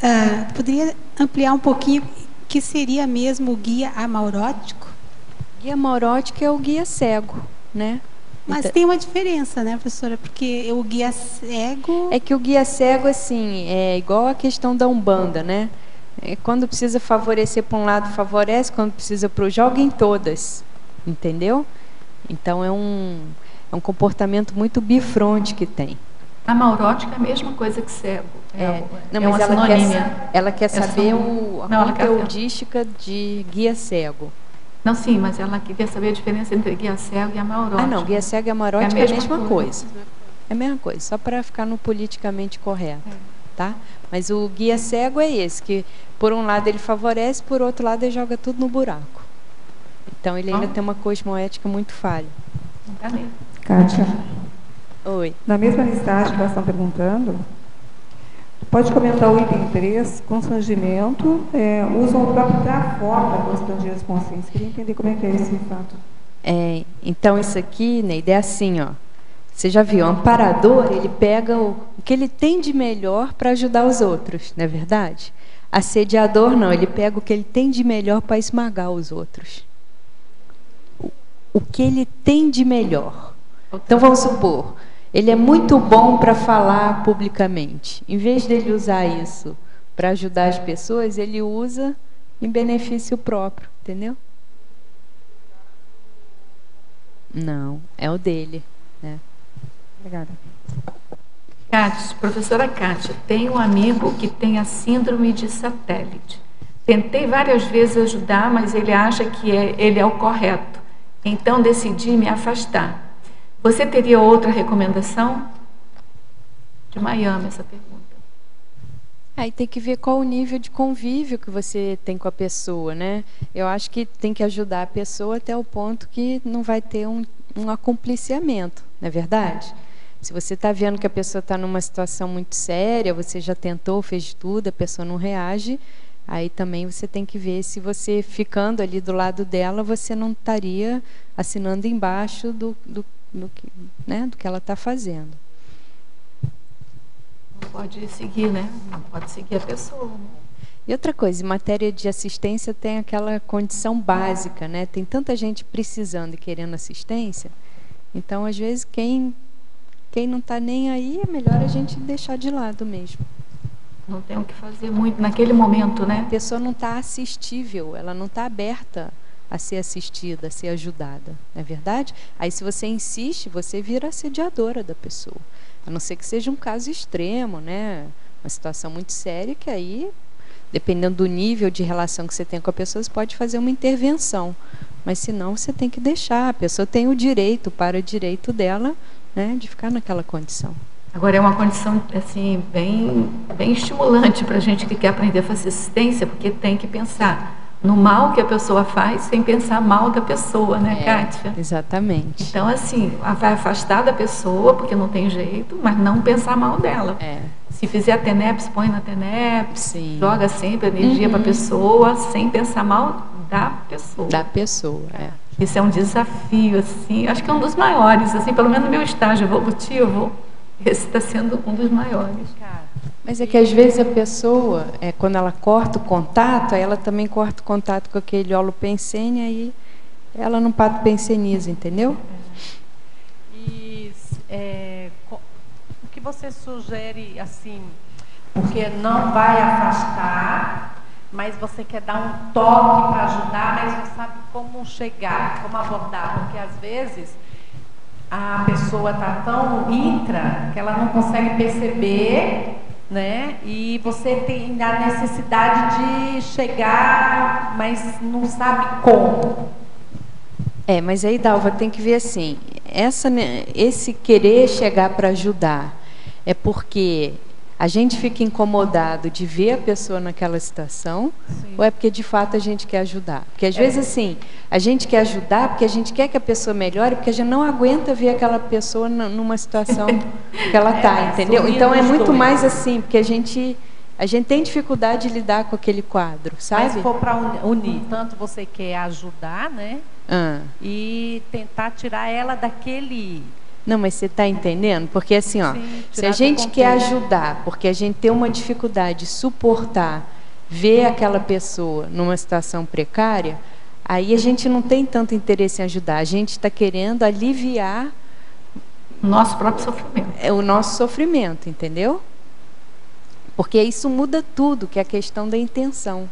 Ah, poderia ampliar um pouquinho que seria mesmo o guia amaurótico? Guia amaurótico é o guia cego, né? Mas então, tem uma diferença, né, professora? Porque o guia cego. É que o guia cego, assim, é igual a questão da Umbanda, né? É, quando precisa favorecer para um lado, favorece, quando precisa para o joga em todas. Entendeu? Então é um, é um comportamento muito bifronte que tem. A maurótica é a mesma coisa que cego. É, é não, é mas ela quer, ela quer saber o, a não, conteudística de guia cego. Não, sim, mas ela queria saber a diferença entre guia cego e amaurótica. Ah, não, guia cego e amaurótica é a mesma, é a mesma coisa. coisa. É a mesma coisa, só para ficar no politicamente correto, é. tá? Mas o guia cego é esse, que por um lado ele favorece, por outro lado ele joga tudo no buraco. Então ele ainda oh. tem uma cosmoética muito falha. Kátia. Oi. Na mesma listagem que elas estão perguntando, Pode comentar o item 3, constrangimento, é, usam o próprio trafor para constranger as consciências. Queria entender como é que é esse fato. É, então, isso aqui, Neide, é assim, ó. Você já viu, o amparador, ele pega o, o que ele tem de melhor para ajudar os outros, não é verdade? Assediador, não, ele pega o que ele tem de melhor para esmagar os outros. O, o que ele tem de melhor. Então, vamos supor, ele é muito bom para falar publicamente. Em vez dele usar isso para ajudar as pessoas, ele usa em benefício próprio, entendeu? Não, é o dele. Né? Obrigada. Cátia, professora Kátia, tem um amigo que tem a síndrome de satélite. Tentei várias vezes ajudar, mas ele acha que é, ele é o correto. Então decidi me afastar. Você teria outra recomendação? De Miami, essa pergunta. Aí tem que ver qual o nível de convívio que você tem com a pessoa, né? Eu acho que tem que ajudar a pessoa até o ponto que não vai ter um, um acompliciamento, não é verdade? Se você está vendo que a pessoa está numa situação muito séria, você já tentou, fez tudo, a pessoa não reage, Aí também você tem que ver se você ficando ali do lado dela, você não estaria assinando embaixo do, do, do, que, né, do que ela está fazendo. Não pode seguir, né? Não pode seguir a pessoa. Né? E outra coisa, em matéria de assistência tem aquela condição básica, né? Tem tanta gente precisando e querendo assistência. Então, às vezes, quem, quem não está nem aí, é melhor a gente deixar de lado mesmo. Não tem o que fazer muito naquele momento, né? A pessoa não está assistível, ela não está aberta a ser assistida, a ser ajudada, não é verdade? Aí se você insiste, você vira assediadora da pessoa. A não ser que seja um caso extremo, né? Uma situação muito séria que aí, dependendo do nível de relação que você tem com a pessoa, você pode fazer uma intervenção. Mas se não, você tem que deixar. A pessoa tem o direito, para o direito dela, né, de ficar naquela condição. Agora é uma condição assim bem, bem estimulante para a gente que quer aprender a fazer assistência, porque tem que pensar no mal que a pessoa faz sem pensar mal da pessoa, né, é, Kátia? Exatamente. Então, assim, vai afastar da pessoa, porque não tem jeito, mas não pensar mal dela. É. Se fizer a TENEPS, põe na TENEPS, Sim. joga sempre energia uhum. para a pessoa, sem pensar mal da pessoa. Da pessoa, é. Isso é um desafio, assim, acho que é um dos maiores, assim, pelo menos no meu estágio evolutivo, esse está sendo um dos maiores. Mas é que às vezes a pessoa, é, quando ela corta o contato, ela também corta o contato com aquele holopensene, aí ela não penseniza, entendeu? E é, o que você sugere, assim, porque não vai afastar, mas você quer dar um toque para ajudar, mas não sabe como chegar, como abordar, porque às vezes a pessoa está tão intra que ela não consegue perceber, né? E você tem a necessidade de chegar, mas não sabe como. É, mas aí, Dalva, tem que ver assim, essa, esse querer chegar para ajudar é porque a gente fica incomodado de ver a pessoa naquela situação Sim. ou é porque de fato a gente quer ajudar? Porque às é. vezes assim, a gente quer ajudar porque a gente quer que a pessoa melhore, porque a gente não aguenta ver aquela pessoa numa situação que ela está, é, entendeu? Então é muito mais assim, porque a gente a gente tem dificuldade de lidar com aquele quadro, sabe? Mas se for para unir, tanto você quer ajudar, né? Ah. E tentar tirar ela daquele não, mas você está entendendo? Porque assim, ó, Sim, se a gente quer ajudar, porque a gente tem uma dificuldade de suportar, ver aquela pessoa numa situação precária, aí a gente não tem tanto interesse em ajudar. A gente está querendo aliviar nosso próprio sofrimento. É o nosso sofrimento, entendeu? Porque isso muda tudo, que é a questão da intenção.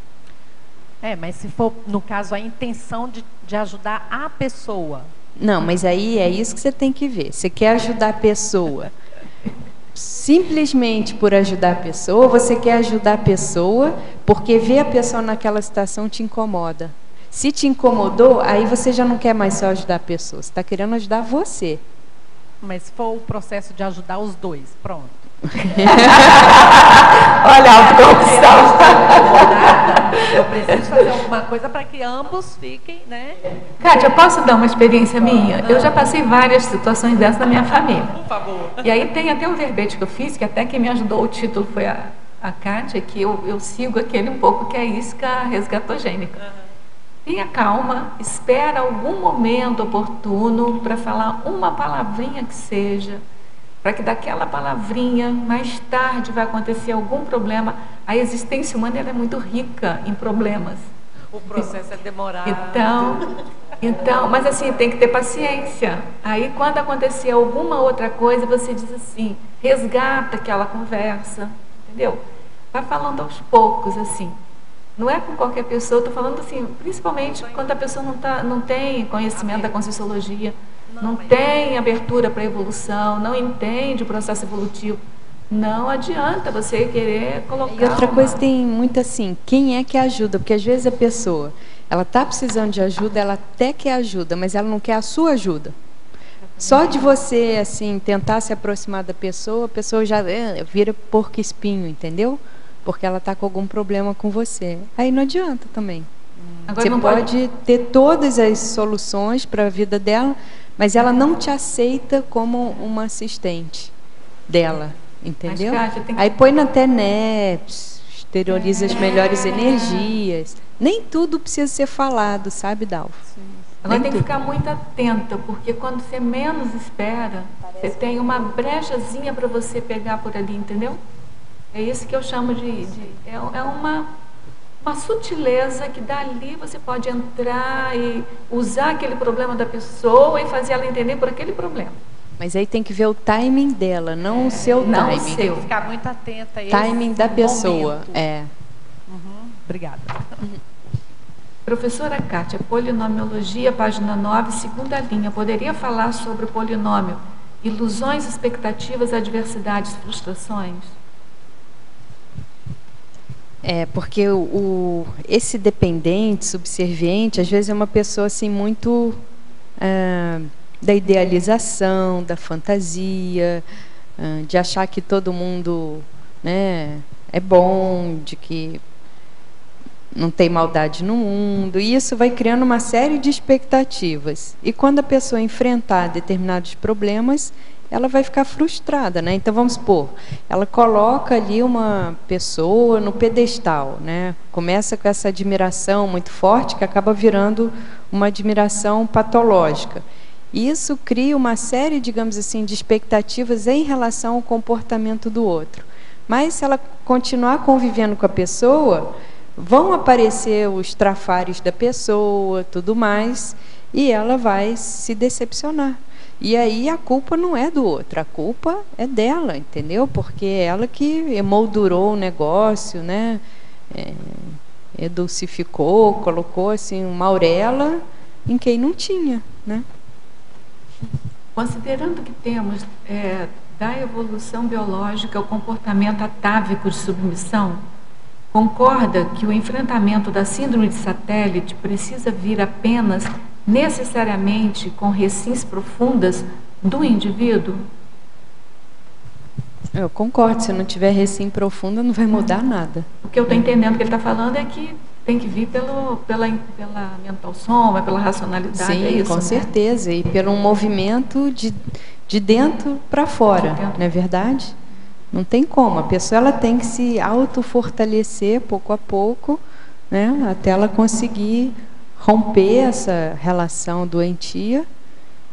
É, mas se for, no caso, a intenção de, de ajudar a pessoa, não, mas aí é isso que você tem que ver. Você quer ajudar a pessoa simplesmente por ajudar a pessoa, você quer ajudar a pessoa porque ver a pessoa naquela situação te incomoda. Se te incomodou, aí você já não quer mais só ajudar a pessoa, você está querendo ajudar você. Mas se for o processo de ajudar os dois, pronto. Olha a profissão. Eu preciso fazer alguma coisa para que ambos fiquem, né? Kátia, posso dar uma experiência minha? Eu já passei várias situações dessas na minha família. Por favor. E aí tem até um verbete que eu fiz, que até quem me ajudou, o título foi a, a Kátia, que eu, eu sigo aquele um pouco que é a isca resgatogênica. Uhum. Tenha calma, espera algum momento oportuno para falar uma palavrinha que seja para que daquela palavrinha mais tarde vai acontecer algum problema. A existência humana é muito rica em problemas. O processo é demorado. Então, então, mas assim, tem que ter paciência. Aí quando acontecer alguma outra coisa, você diz assim, resgata aquela conversa, entendeu? Vai falando aos poucos, assim. Não é com qualquer pessoa, estou falando assim, principalmente quando a pessoa não, tá, não tem conhecimento da Conscienciologia não tem abertura para evolução, não entende o processo evolutivo, não adianta você querer colocar. E outra uma... coisa tem muito assim, quem é que ajuda? Porque às vezes a pessoa, ela está precisando de ajuda, ela até quer ajuda, mas ela não quer a sua ajuda. Só de você assim tentar se aproximar da pessoa, a pessoa já é, vira porco espinho, entendeu? Porque ela está com algum problema com você. Aí não adianta também. Agora você pode... pode ter todas as soluções para a vida dela, mas ela não te aceita como uma assistente dela, entendeu? Aí põe na TENEPS, interioriza as melhores energias. Nem tudo precisa ser falado, sabe, Dalva? Agora tem que ficar muito atenta, porque quando você menos espera, você tem uma brechazinha para você pegar por ali, entendeu? É isso que eu chamo de. de é, é uma, uma sutileza que dali você pode entrar e usar aquele problema da pessoa e fazer ela entender por aquele problema. Mas aí tem que ver o timing dela, não o seu não timing. O seu. Ficar muito atenta a Timing da pessoa, momento. é. Uhum, obrigada. Professora Kátia, polinomiologia, página 9, segunda linha. Poderia falar sobre o polinômio? Ilusões, expectativas, adversidades, frustrações? É, porque o, o- esse dependente, subserviente, às vezes é uma pessoa assim muito ah, da idealização, da fantasia, ah, de achar que todo mundo né, é bom, de que não tem maldade no mundo, e isso vai criando uma série de expectativas. E quando a pessoa enfrentar determinados problemas, ela vai ficar frustrada, né? Então vamos supor, ela coloca ali uma pessoa no pedestal, né? Começa com essa admiração muito forte que acaba virando uma admiração patológica. Isso cria uma série, digamos assim, de expectativas em relação ao comportamento do outro. Mas se ela continuar convivendo com a pessoa, vão aparecer os trafares da pessoa, tudo mais, e ela vai se decepcionar. E aí a culpa não é do outro, a culpa é dela, entendeu? Porque é ela que emoldurou o negócio, né? É, edulcificou, colocou assim uma auréola em quem não tinha, né? Considerando que temos é, da evolução biológica o comportamento atávico de submissão, concorda que o enfrentamento da síndrome de satélite precisa vir apenas necessariamente com recins profundas do indivíduo? Eu concordo, se não tiver recém profunda, não vai mudar nada. O que eu estou entendendo que ele está falando é que tem que vir pelo, pela, pela mental soma, pela racionalidade. Sim, é isso, com né? certeza. E pelo um movimento de, de dentro para fora, De não é verdade? Não tem como. A pessoa ela tem que se autofortalecer pouco a pouco, né, até ela conseguir romper essa relação doentia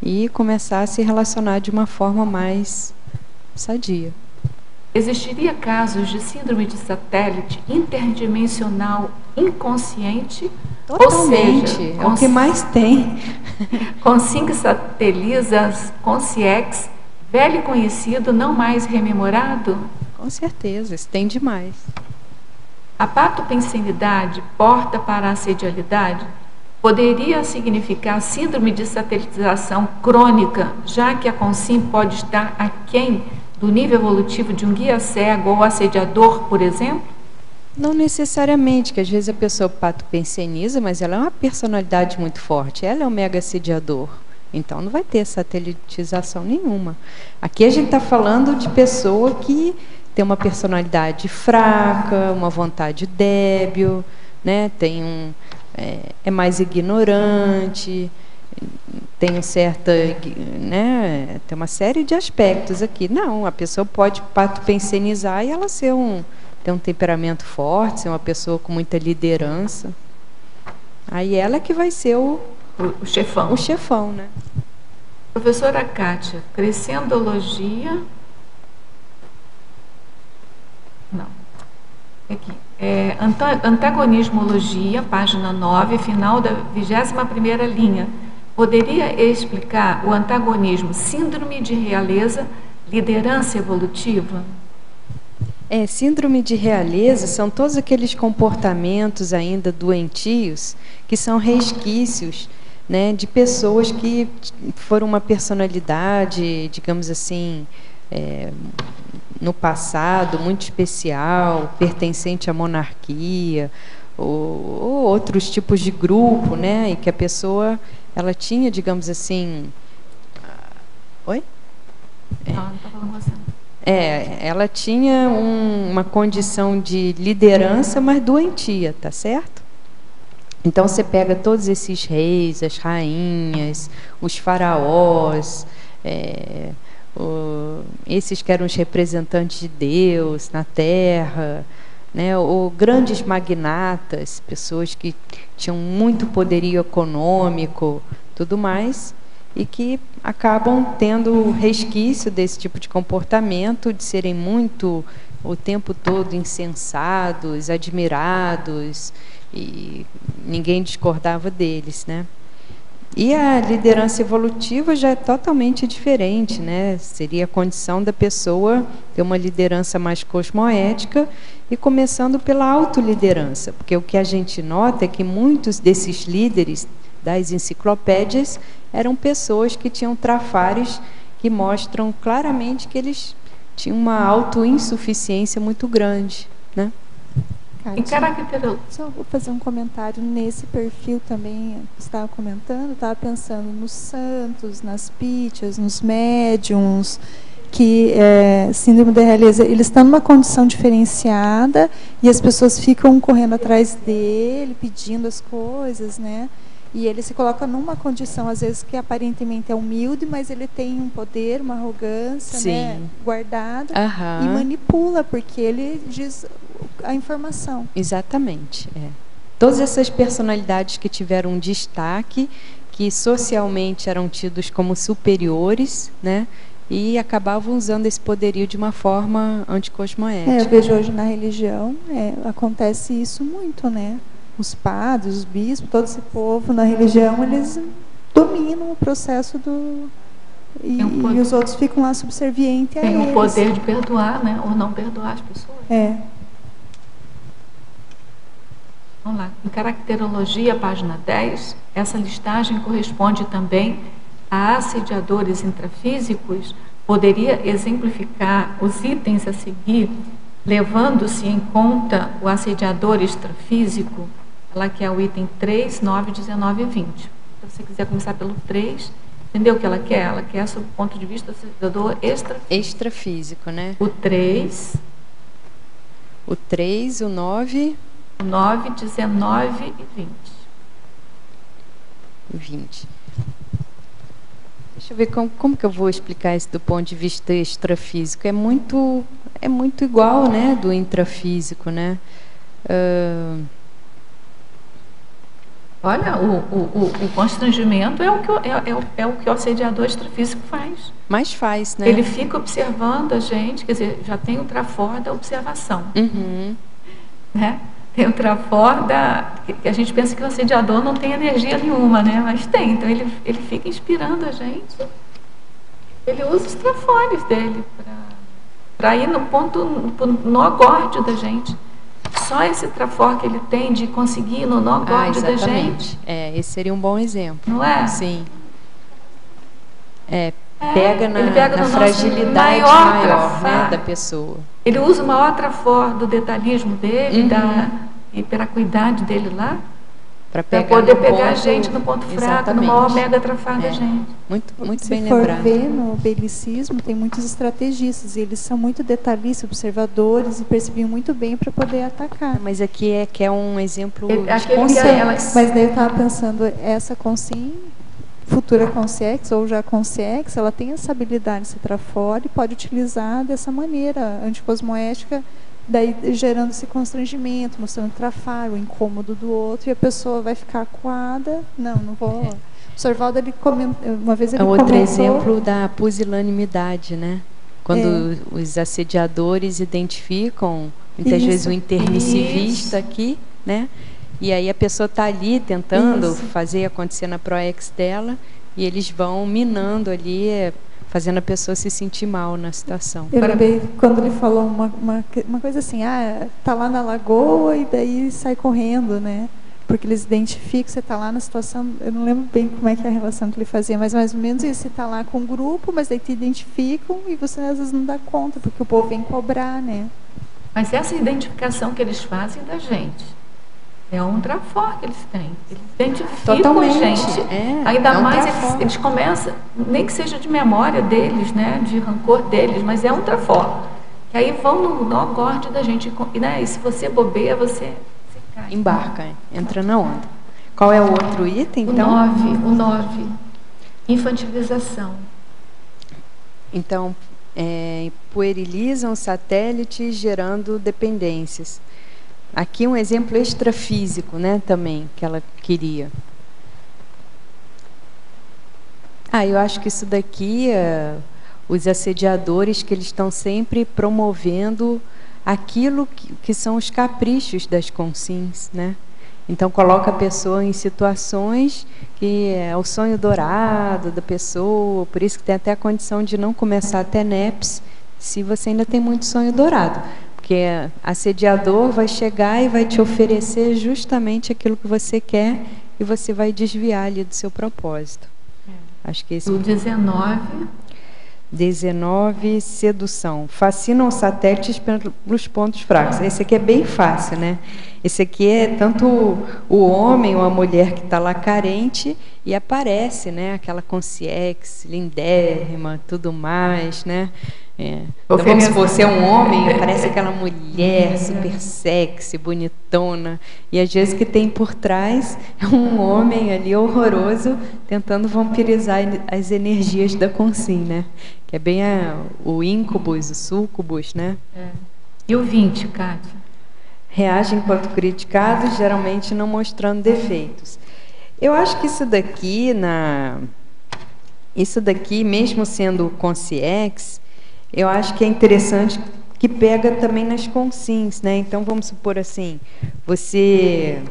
e começar a se relacionar de uma forma mais sadia. Existiria casos de síndrome de satélite interdimensional inconsciente? Totalmente. Ou seja, é o que mais tem. com cinco satelisas consciex, velho conhecido, não mais rememorado? Com certeza, isso tem demais. A patopensenidade porta para a assedialidade? Poderia significar síndrome de satelitização crônica, já que a consim pode estar aquém do nível evolutivo de um guia cego ou assediador, por exemplo? Não necessariamente, que às vezes a pessoa patopenseniza, mas ela é uma personalidade muito forte. Ela é um mega assediador. Então não vai ter satelitização nenhuma. Aqui a gente está falando de pessoa que tem uma personalidade fraca, uma vontade débil, né? tem um, é, é mais ignorante, tem um certa, né, tem uma série de aspectos aqui. Não, a pessoa pode patopensenizar e ela ser um ter um temperamento forte, ser uma pessoa com muita liderança. Aí ela que vai ser o, O, o chefão. o chefão, né? Professora Kátia, crescendologia. Não. Aqui. É, anta- antagonismologia, página 9, final da 21ª linha. Poderia explicar o antagonismo síndrome de realeza, liderança evolutiva? É, síndrome de realeza são todos aqueles comportamentos ainda doentios que são resquícios né, de pessoas que foram uma personalidade, digamos assim, é, no passado muito especial, pertencente à monarquia, ou, ou outros tipos de grupo, né, e que a pessoa ela tinha, digamos assim, oi? Não falando com você. não. É, ela tinha um- uma condição de liderança, mas doentia, tá certo? Então você pega todos esses reis, as rainhas, os faraós, é, esses que eram os representantes de Deus na Terra, né, ou grandes magnatas, pessoas que tinham muito poderio econômico, tudo mais, e que acabam tendo resquício desse tipo de comportamento, de serem muito o tempo todo insensados, admirados, e ninguém discordava deles, né? E a liderança evolutiva já é totalmente diferente, né? Seria a condição da pessoa ter uma liderança mais cosmoética e começando pela autoliderança, porque o que a gente nota é que muitos desses líderes das enciclopédias eram pessoas que tinham trafares que mostram claramente que eles tinham uma autoinsuficiência muito grande, né? Em Só vou fazer um comentário nesse perfil também. Estava comentando, estava pensando nos santos, nas pítias, nos médiums, que é, síndrome da realeza, eles estão numa condição diferenciada e as pessoas ficam correndo atrás dele, pedindo as coisas, né? E ele se coloca numa condição, às vezes, que aparentemente é humilde, mas ele tem um poder, uma arrogância né, guardada uhum. e manipula, porque ele diz a informação. Exatamente. É. Todas essas personalidades que tiveram um destaque, que socialmente eram tidos como superiores, né? E acabavam usando esse poderio de uma forma anticosmoética. É, eu vejo hoje na religião, é, acontece isso muito, né? Os padres, os bispos, todo esse povo na religião, eles dominam o processo do, e, um e, os outros ficam lá subservientes a Tem eles. o poder de perdoar, né? Ou não perdoar as pessoas. É. Vamos lá. Em caracterologia, página 10, essa listagem corresponde também a assediadores intrafísicos. Poderia exemplificar os itens a seguir, levando-se em conta o assediador extrafísico, ela que é o item 3, 9, 19 e 20. Se você quiser começar pelo 3, entendeu o que ela quer? Ela quer, sob o ponto de vista do assediador extra... extrafísico, né? O 3. O 3, o 9... 9, 19 e 20. 20. Deixa eu ver como, como que eu vou explicar isso do ponto de vista extrafísico. É muito, é muito igual, né, do intrafísico, né? Uh... Olha, o, o, o, constrangimento é o, que, é, é, é, o que o assediador extrafísico faz. Mas faz, né? Ele fica observando a gente, quer dizer, já tem o trafor da observação. Uhum. Né? tem o trafor da, que a gente pensa que o assediador não tem energia nenhuma, né? Mas tem, então ele, ele fica inspirando a gente. Ele usa os trafores dele para ir no ponto, no, no agórdio da gente. Só esse trafor que ele tem de conseguir no nó ah, da gente. É, esse seria um bom exemplo. Não é? Sim. É, pega na, pega na fragilidade maior, maior né, da pessoa. Ele usa o maior trafor do detalhismo dele, uhum. da e pela cuidade dele lá, para poder pegar ponto, a gente no ponto fraco, no maior mega trafar é. gente. Muito, muito Se bem for lembrado. ver no belicismo, tem muitos estrategistas, e eles são muito detalhistas, observadores, e percebiam muito bem para poder atacar. Mas aqui é que é um exemplo ele, de consciência. Mas daí eu estava pensando, essa consciência, futura consciência ou já consciência, ela tem essa habilidade de se fora e pode utilizar dessa maneira anticosmoética daí gerando esse constrangimento, mostrando trafar, o incômodo do outro, e a pessoa vai ficar acuada, não, não vou. É. O Sorvaldo, ele comentou, uma vez ele É outro comentou, exemplo da pusilanimidade, né? Quando é. os assediadores identificam, muitas isso, vezes, o intermissivista isso. aqui, né? E aí a pessoa está ali tentando isso. fazer acontecer na ProEx dela, e eles vão minando ali é, fazendo a pessoa se sentir mal na situação. Eu lembrei quando ele falou uma, uma, uma coisa assim, ah, tá lá na lagoa e daí sai correndo, né? Porque eles identificam, você está lá na situação, eu não lembro bem como é que é a relação que ele fazia, mas mais ou menos isso, você está lá com um grupo, mas daí te identificam e você às vezes não dá conta, porque o povo vem cobrar, né? Mas essa identificação que eles fazem da gente, é um trafor que eles têm. Eles identificam Totalmente. a gente. É, Ainda é um mais eles, eles, começam, nem que seja de memória deles, né, de rancor deles, mas é um trafor. Que aí vão no nó gordo da gente. E, né, e se você bobeia, você, você cai. Embarca, entra na onda. Qual é o outro item, então? O nove, o nove. Infantilização. Então, é, puerilizam satélites gerando dependências. Aqui um exemplo extrafísico, né, também, que ela queria. Ah, eu acho que isso daqui, é, os assediadores, que eles estão sempre promovendo aquilo que, que são os caprichos das consins, né? Então coloca a pessoa em situações que é o sonho dourado da pessoa, por isso que tem até a condição de não começar até NEPS se você ainda tem muito sonho dourado. Porque assediador vai chegar e vai te oferecer justamente aquilo que você quer e você vai desviar ali do seu propósito. É. Acho que esse. O 19 19, sedução. Fascinam os satélites pelos pontos fracos. Esse aqui é bem fácil, né? Esse aqui é tanto o homem ou a mulher que está lá carente e aparece, né? Aquela consciência lindérrima, tudo mais, né? É. Então, vamos supor, você é um homem, aparece aquela mulher super sexy, bonitona, e às vezes que tem por trás é um homem ali horroroso tentando vampirizar as energias da consim, né? Que é bem a, o íncubus, o sucubus, né? É. E o 20, Kátia? Reage enquanto criticado, geralmente não mostrando defeitos. Eu acho que isso daqui, na, isso daqui, mesmo sendo consciex, eu acho que é interessante que pega também nas consins, né? Então vamos supor assim, você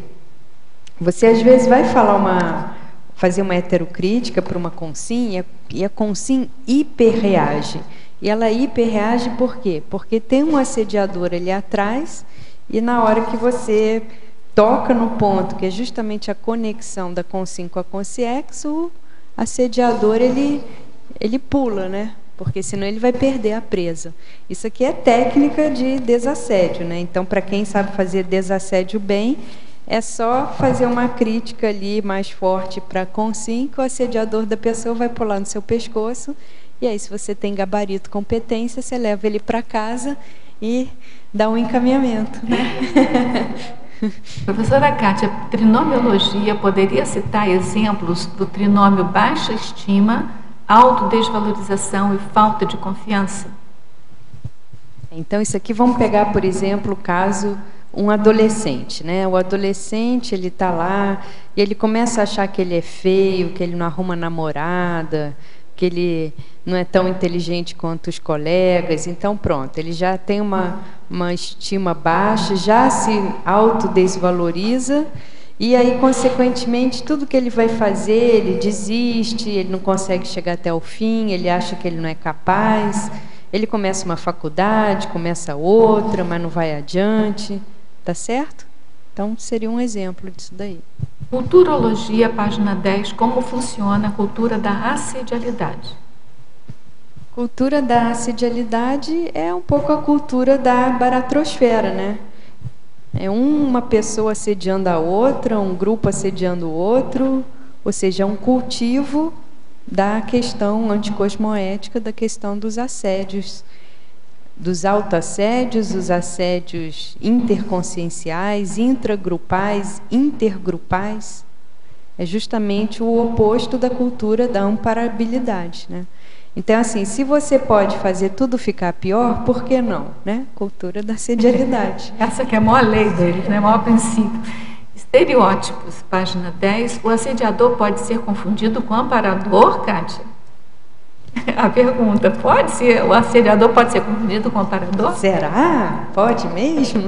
você às vezes vai falar uma fazer uma heterocrítica para uma consim e a, consim hiperreage. E ela hiperreage por quê? Porque tem um assediador ali atrás e na hora que você toca no ponto que é justamente a conexão da consim com a consciex, o assediador ele ele pula, né? Porque senão ele vai perder a presa. Isso aqui é técnica de desassédio, né? Então, para quem sabe fazer desassédio bem, é só fazer uma crítica ali mais forte para com cinco, o assediador da pessoa vai pular no seu pescoço, e aí, se você tem gabarito, competência, você leva ele para casa e dá um encaminhamento, né? Professora Kátia, trinomiologia poderia citar exemplos do trinômio baixa estima autodesvalorização e falta de confiança? Então, isso aqui vamos pegar, por exemplo, o caso um adolescente, né? O adolescente ele está lá e ele começa a achar que ele é feio, que ele não arruma namorada, que ele não é tão inteligente quanto os colegas. Então, pronto, ele já tem uma, uma estima baixa, já se autodesvaloriza e aí, consequentemente, tudo que ele vai fazer, ele desiste, ele não consegue chegar até o fim, ele acha que ele não é capaz. Ele começa uma faculdade, começa outra, mas não vai adiante. Tá certo? Então, seria um exemplo disso daí. Culturologia, página 10, como funciona a cultura da assedialidade? Cultura da assedialidade é um pouco a cultura da baratrosfera, né? É uma pessoa assediando a outra, um grupo assediando o outro, ou seja, é um cultivo da questão anticosmoética, da questão dos assédios, dos autoassédios, os assédios interconscienciais, intragrupais, intergrupais. É justamente o oposto da cultura da amparabilidade, né? Então, assim, se você pode fazer tudo ficar pior, por que não? Né? Cultura da sedialidade. Essa que é a maior lei deles, né? o maior princípio. Estereótipos, página 10. O assediador pode ser confundido com amparador, Kátia? A pergunta, pode ser, o assediador pode ser confundido com amparador? Será? Pode mesmo?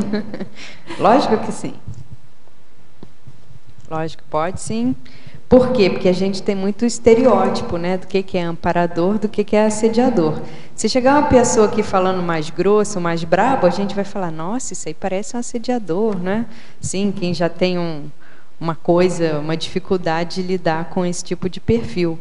Lógico que sim. Lógico, pode sim. Por quê? Porque a gente tem muito estereótipo né, do que, que é amparador, do que, que é assediador. Se chegar uma pessoa aqui falando mais grosso, mais brabo, a gente vai falar, nossa, isso aí parece um assediador, né? Sim, quem já tem um, uma coisa, uma dificuldade de lidar com esse tipo de perfil.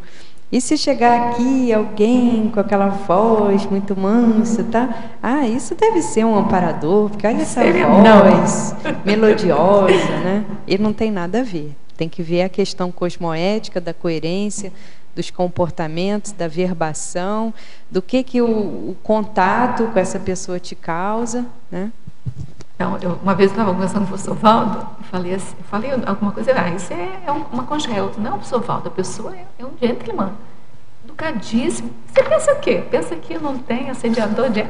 E se chegar aqui alguém com aquela voz muito mansa, tá? Ah, isso deve ser um amparador, porque olha essa voz melodiosa, né? E não tem nada a ver. Tem que ver a questão cosmoética, da coerência, dos comportamentos, da verbação, do que, que o, o contato com essa pessoa te causa. Né? Então, eu, uma vez eu estava conversando com o professor Valdo, falei, assim, falei alguma coisa, ah, isso é, é uma congel. Não, professor Valdo, a pessoa é, é um gentleman. Educadíssimo. Você pensa o quê? Pensa que não tem assediador de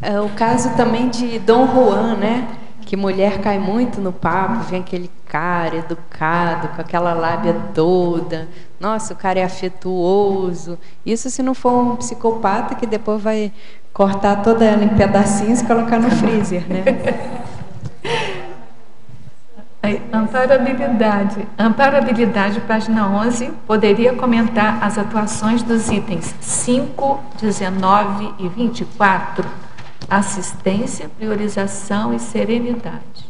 é, o caso também de Dom Juan, né? Que mulher cai muito no papo, vem aquele cara educado, com aquela lábia toda. Nossa, o cara é afetuoso. Isso se não for um psicopata que depois vai cortar toda ela em pedacinhos e colocar no freezer, né? Amparabilidade. Amparabilidade, página 11, poderia comentar as atuações dos itens 5, 19 e 24. Assistência, priorização e serenidade.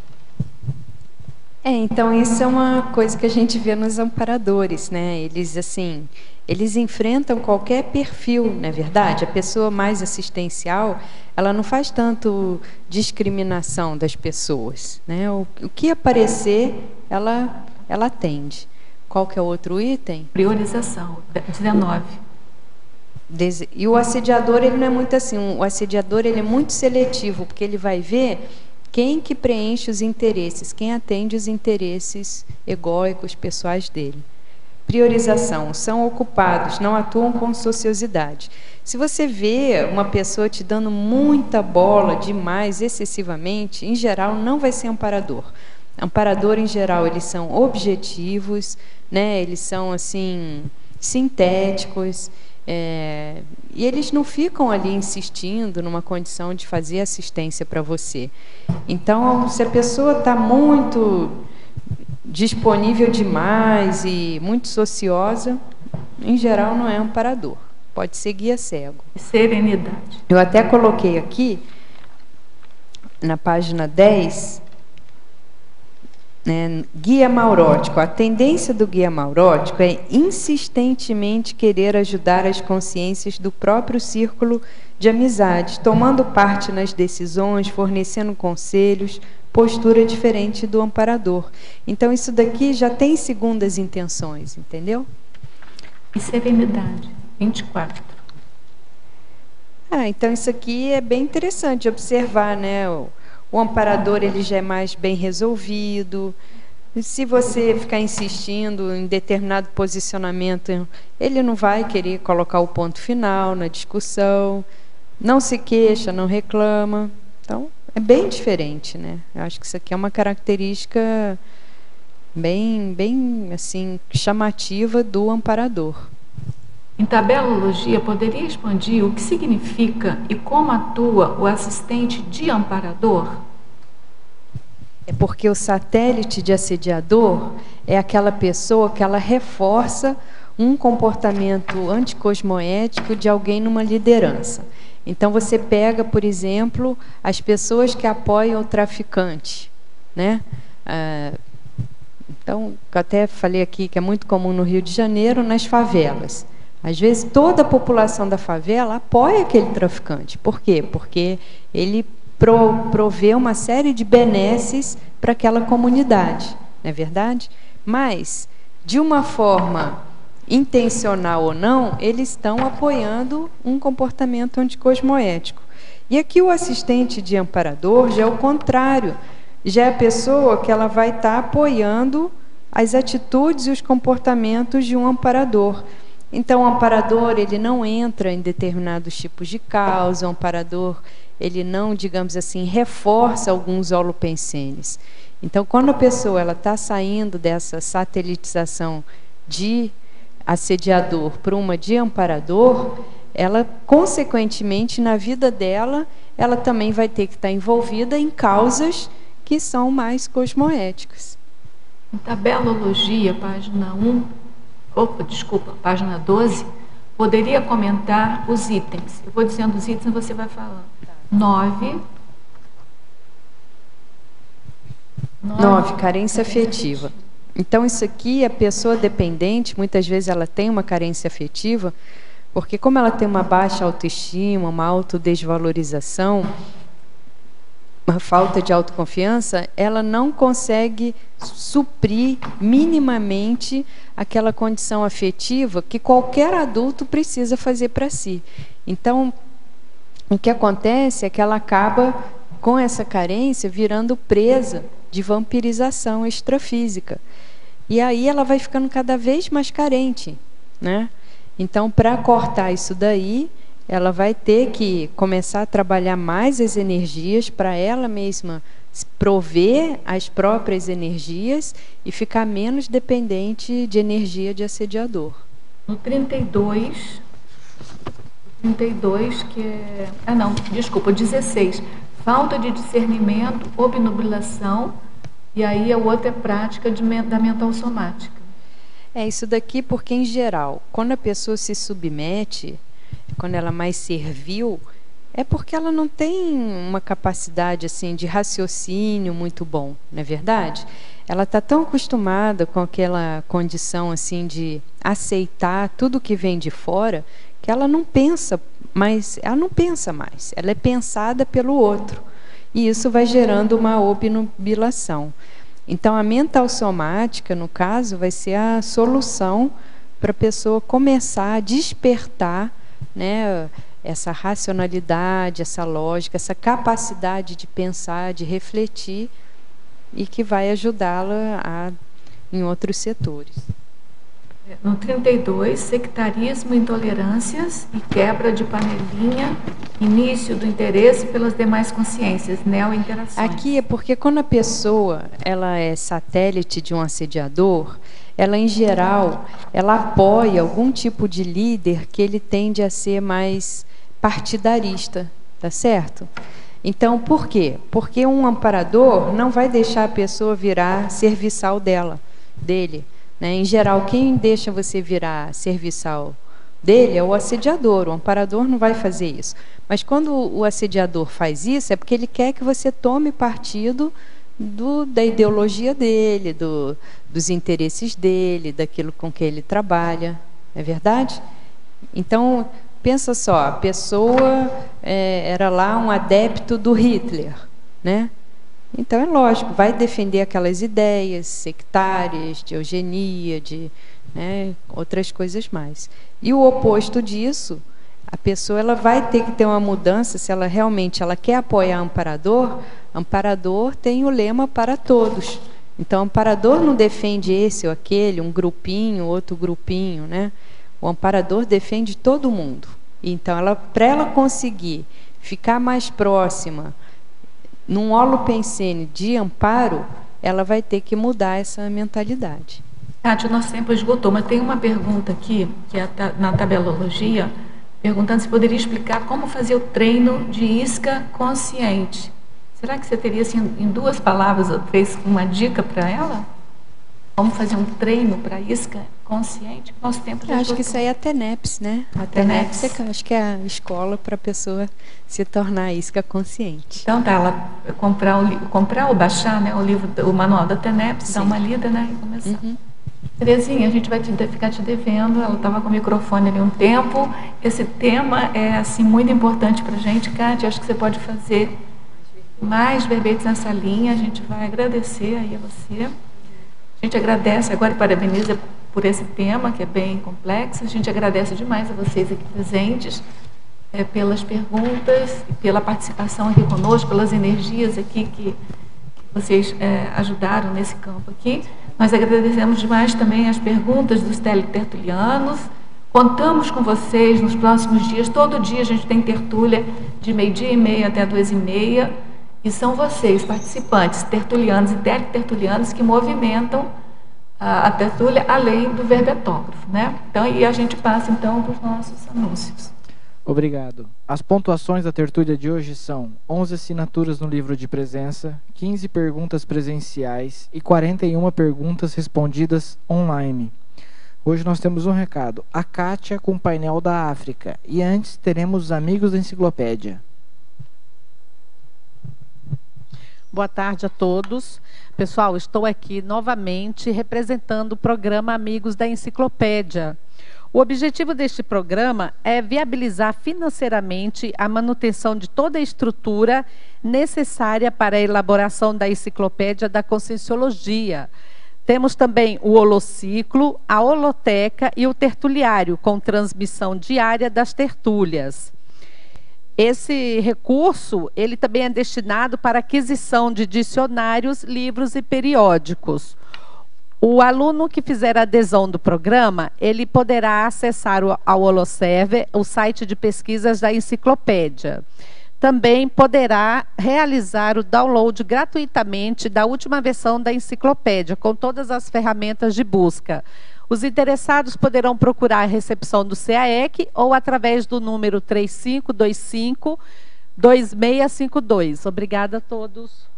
É, então isso é uma coisa que a gente vê nos amparadores, né? Eles assim, eles enfrentam qualquer perfil, não é verdade? A pessoa mais assistencial, ela não faz tanto discriminação das pessoas, né? O, o que aparecer, ela ela atende. Qual que é o outro item? Priorização, 19. E o assediador, ele não é muito assim, o assediador ele é muito seletivo, porque ele vai ver quem que preenche os interesses, quem atende os interesses egóicos pessoais dele. Priorização, são ocupados, não atuam com sociosidade. Se você vê uma pessoa te dando muita bola demais, excessivamente, em geral não vai ser amparador. Amparador, em geral, eles são objetivos, né? eles são assim sintéticos, é, e eles não ficam ali insistindo numa condição de fazer assistência para você. Então, se a pessoa está muito disponível demais e muito sociosa, em geral não é amparador. Pode ser guia cego. Serenidade. Eu até coloquei aqui, na página 10, né, guia maurótico. A tendência do guia maurótico é insistentemente querer ajudar as consciências do próprio círculo de amizade, tomando parte nas decisões, fornecendo conselhos, postura diferente do amparador. Então, isso daqui já tem segundas intenções, entendeu? E serenidade, 24. Ah, então isso aqui é bem interessante observar, né? O, amparador ele já é mais bem resolvido. Se você ficar insistindo em determinado posicionamento, ele não vai querer colocar o ponto final na discussão, não se queixa, não reclama. Então, é bem diferente, né? Eu acho que isso aqui é uma característica bem, bem assim chamativa do amparador. Em tabelologia, poderia expandir o que significa e como atua o assistente de amparador? É porque o satélite de assediador é aquela pessoa que ela reforça um comportamento anticosmoético de alguém numa liderança. Então você pega, por exemplo, as pessoas que apoiam o traficante, né? Ah, então, eu até falei aqui que é muito comum no Rio de Janeiro, nas favelas. Às vezes toda a população da favela apoia aquele traficante. Por quê? Porque ele pro, provê uma série de benesses para aquela comunidade, não é verdade? Mas, de uma forma intencional ou não, eles estão apoiando um comportamento anticosmoético. E aqui o assistente de amparador já é o contrário, já é a pessoa que ela vai estar tá apoiando as atitudes e os comportamentos de um amparador. Então, o amparador ele não entra em determinados tipos de causa, o amparador ele não, digamos assim, reforça alguns holopensenes. Então, quando a pessoa ela está saindo dessa satelitização de assediador para uma de amparador, ela, consequentemente, na vida dela, ela também vai ter que estar envolvida em causas que são mais cosmoéticas. Tabelologia, página 1, opa, desculpa, página 12, poderia comentar os itens. Eu vou dizendo os itens e você vai falando. 9. 9. Carência afetiva. Então, isso aqui, a pessoa dependente, muitas vezes ela tem uma carência afetiva, porque como ela tem uma baixa autoestima, uma autodesvalorização, uma falta de autoconfiança, ela não consegue suprir minimamente aquela condição afetiva que qualquer adulto precisa fazer para si. Então, o que acontece é que ela acaba com essa carência virando presa de vampirização extrafísica. E aí ela vai ficando cada vez mais carente, né? Então, para cortar isso daí, ela vai ter que começar a trabalhar mais as energias para ela mesma prover as próprias energias e ficar menos dependente de energia de assediador. No 32, 32 que é, ah não, desculpa, 16, falta de discernimento, obnubilação, e aí a outra é prática de, da mental somática. É isso daqui porque em geral, quando a pessoa se submete, quando ela mais servil, é porque ela não tem uma capacidade assim de raciocínio muito bom, não é verdade? Ela está tão acostumada com aquela condição assim de aceitar tudo que vem de fora que ela não pensa mais, ela não pensa mais, ela é pensada pelo outro. E isso vai gerando uma obnubilação. Então a mental somática, no caso, vai ser a solução para a pessoa começar a despertar, né, essa racionalidade, essa lógica, essa capacidade de pensar, de refletir e que vai ajudá-la em outros setores. No 32, sectarismo, intolerâncias e quebra de panelinha, início do interesse pelas demais consciências, neo-interações. Aqui é porque quando a pessoa ela é satélite de um assediador, ela em geral, ela apoia algum tipo de líder que ele tende a ser mais partidarista, tá certo? Então, por quê? Porque um amparador não vai deixar a pessoa virar serviçal dela, dele. Né? Em geral, quem deixa você virar serviçal dele é o assediador. O amparador não vai fazer isso. Mas quando o assediador faz isso, é porque ele quer que você tome partido do, da ideologia dele, do, dos interesses dele, daquilo com que ele trabalha. É verdade? Então, Pensa só, a pessoa é, era lá um adepto do Hitler, né? Então é lógico, vai defender aquelas ideias sectárias, de eugenia, de né, outras coisas mais. E o oposto disso, a pessoa ela vai ter que ter uma mudança se ela realmente ela quer apoiar amparador. Amparador tem o lema para todos. Então, amparador não defende esse ou aquele, um grupinho, outro grupinho, né? O amparador defende todo mundo. Então, ela, para ela conseguir ficar mais próxima num holopensene de amparo, ela vai ter que mudar essa mentalidade. Tati, o nosso tempo esgotou, mas tem uma pergunta aqui, que é na tabelologia, perguntando se poderia explicar como fazer o treino de isca consciente. Será que você teria, assim, em duas palavras ou três, uma dica para ela? Vamos fazer um treino para isca consciente? Nosso tempo já Acho que isso aí é a TENEPS, né? A TENEPS, é, acho que é a escola para a pessoa se tornar isca consciente. Então tá, ela comprar, o, comprar ou baixar né, o livro, o manual da TENEPS, Sim. dar uma lida né, e começar. Uhum. Terezinha, a gente vai te, ficar te devendo. Ela estava com o microfone ali um tempo. Esse tema é assim muito importante para a gente, Kátia. Acho que você pode fazer mais verbetes nessa linha. A gente vai agradecer aí a você. A gente agradece agora e parabeniza por esse tema, que é bem complexo. A gente agradece demais a vocês aqui presentes é, pelas perguntas, pela participação aqui conosco, pelas energias aqui que, que vocês é, ajudaram nesse campo aqui. Nós agradecemos demais também as perguntas dos teletertulianos. Contamos com vocês nos próximos dias. Todo dia a gente tem tertúlia de meio-dia e meia até duas e meia. E são vocês, participantes, tertulianos e teletertulianos, que movimentam a, a tertúlia além do verbetógrafo. Né? Então, e a gente passa então para os nossos anúncios. Obrigado. As pontuações da tertúlia de hoje são 11 assinaturas no livro de presença, 15 perguntas presenciais e 41 perguntas respondidas online. Hoje nós temos um recado. A Kátia com o painel da África. E antes teremos os amigos da enciclopédia. Boa tarde a todos. Pessoal, estou aqui novamente representando o programa Amigos da Enciclopédia. O objetivo deste programa é viabilizar financeiramente a manutenção de toda a estrutura necessária para a elaboração da enciclopédia da Conscienciologia. Temos também o holociclo, a holoteca e o tertuliário, com transmissão diária das tertúlias. Esse recurso, ele também é destinado para aquisição de dicionários, livros e periódicos. O aluno que fizer adesão do programa, ele poderá acessar o, ao Holoserver, o site de pesquisas da enciclopédia. Também poderá realizar o download gratuitamente da última versão da enciclopédia, com todas as ferramentas de busca. Os interessados poderão procurar a recepção do CAEC ou através do número 3525 2652. Obrigada a todos.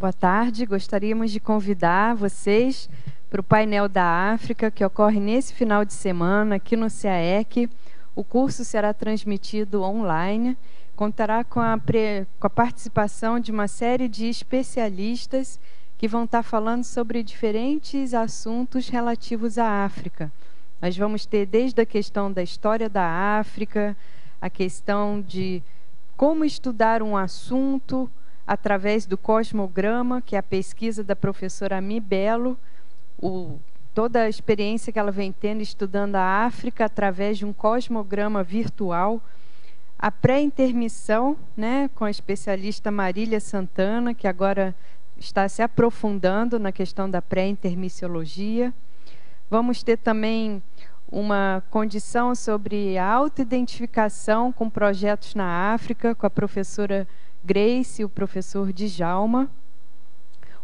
Boa tarde. Gostaríamos de convidar vocês para o painel da África, que ocorre nesse final de semana aqui no CAEC. O curso será transmitido online, contará com a, pre... com a participação de uma série de especialistas que vão estar falando sobre diferentes assuntos relativos à África. Nós vamos ter desde a questão da história da África, a questão de como estudar um assunto, através do cosmograma, que é a pesquisa da professora Ami Belo, o, toda a experiência que ela vem tendo estudando a África através de um cosmograma virtual, a pré-intermissão, né, com a especialista Marília Santana, que agora está se aprofundando na questão da pré-intermissiologia. Vamos ter também uma condição sobre a autoidentificação com projetos na África, com a professora Grace o professor Djalma.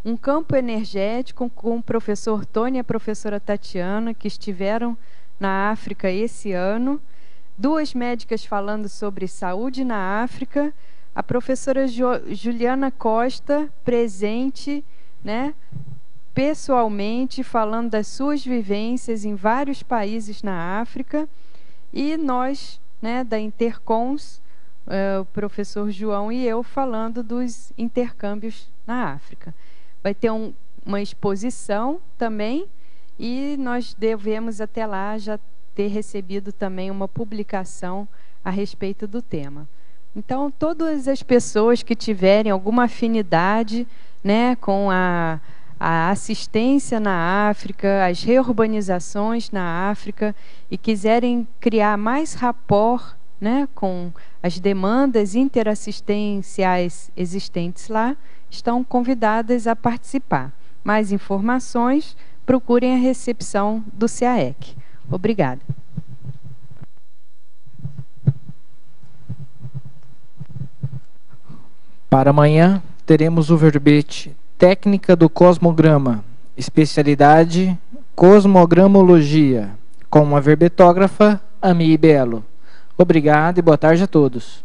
Um campo energético com o professor Tony e a professora Tatiana, que estiveram na África esse ano. Duas médicas falando sobre saúde na África. A professora jo Juliana Costa, presente, né, pessoalmente, falando das suas vivências em vários países na África. E nós, né, da Intercons, uh, o professor João e eu falando dos intercâmbios na África. Vai ter um, uma exposição também e nós devemos até lá já ter recebido também uma publicação a respeito do tema. Então, todas as pessoas que tiverem alguma afinidade né, com a, a assistência na África, as reurbanizações na África e quiserem criar mais rapport né, com as demandas interassistenciais existentes lá, estão convidadas a participar. Mais informações, procurem a recepção do CAEC. Obrigada. Para amanhã, teremos o verbete Técnica do Cosmograma, especialidade Cosmogramologia, com a verbetógrafa Ami Belo. Obrigado e boa tarde a todos.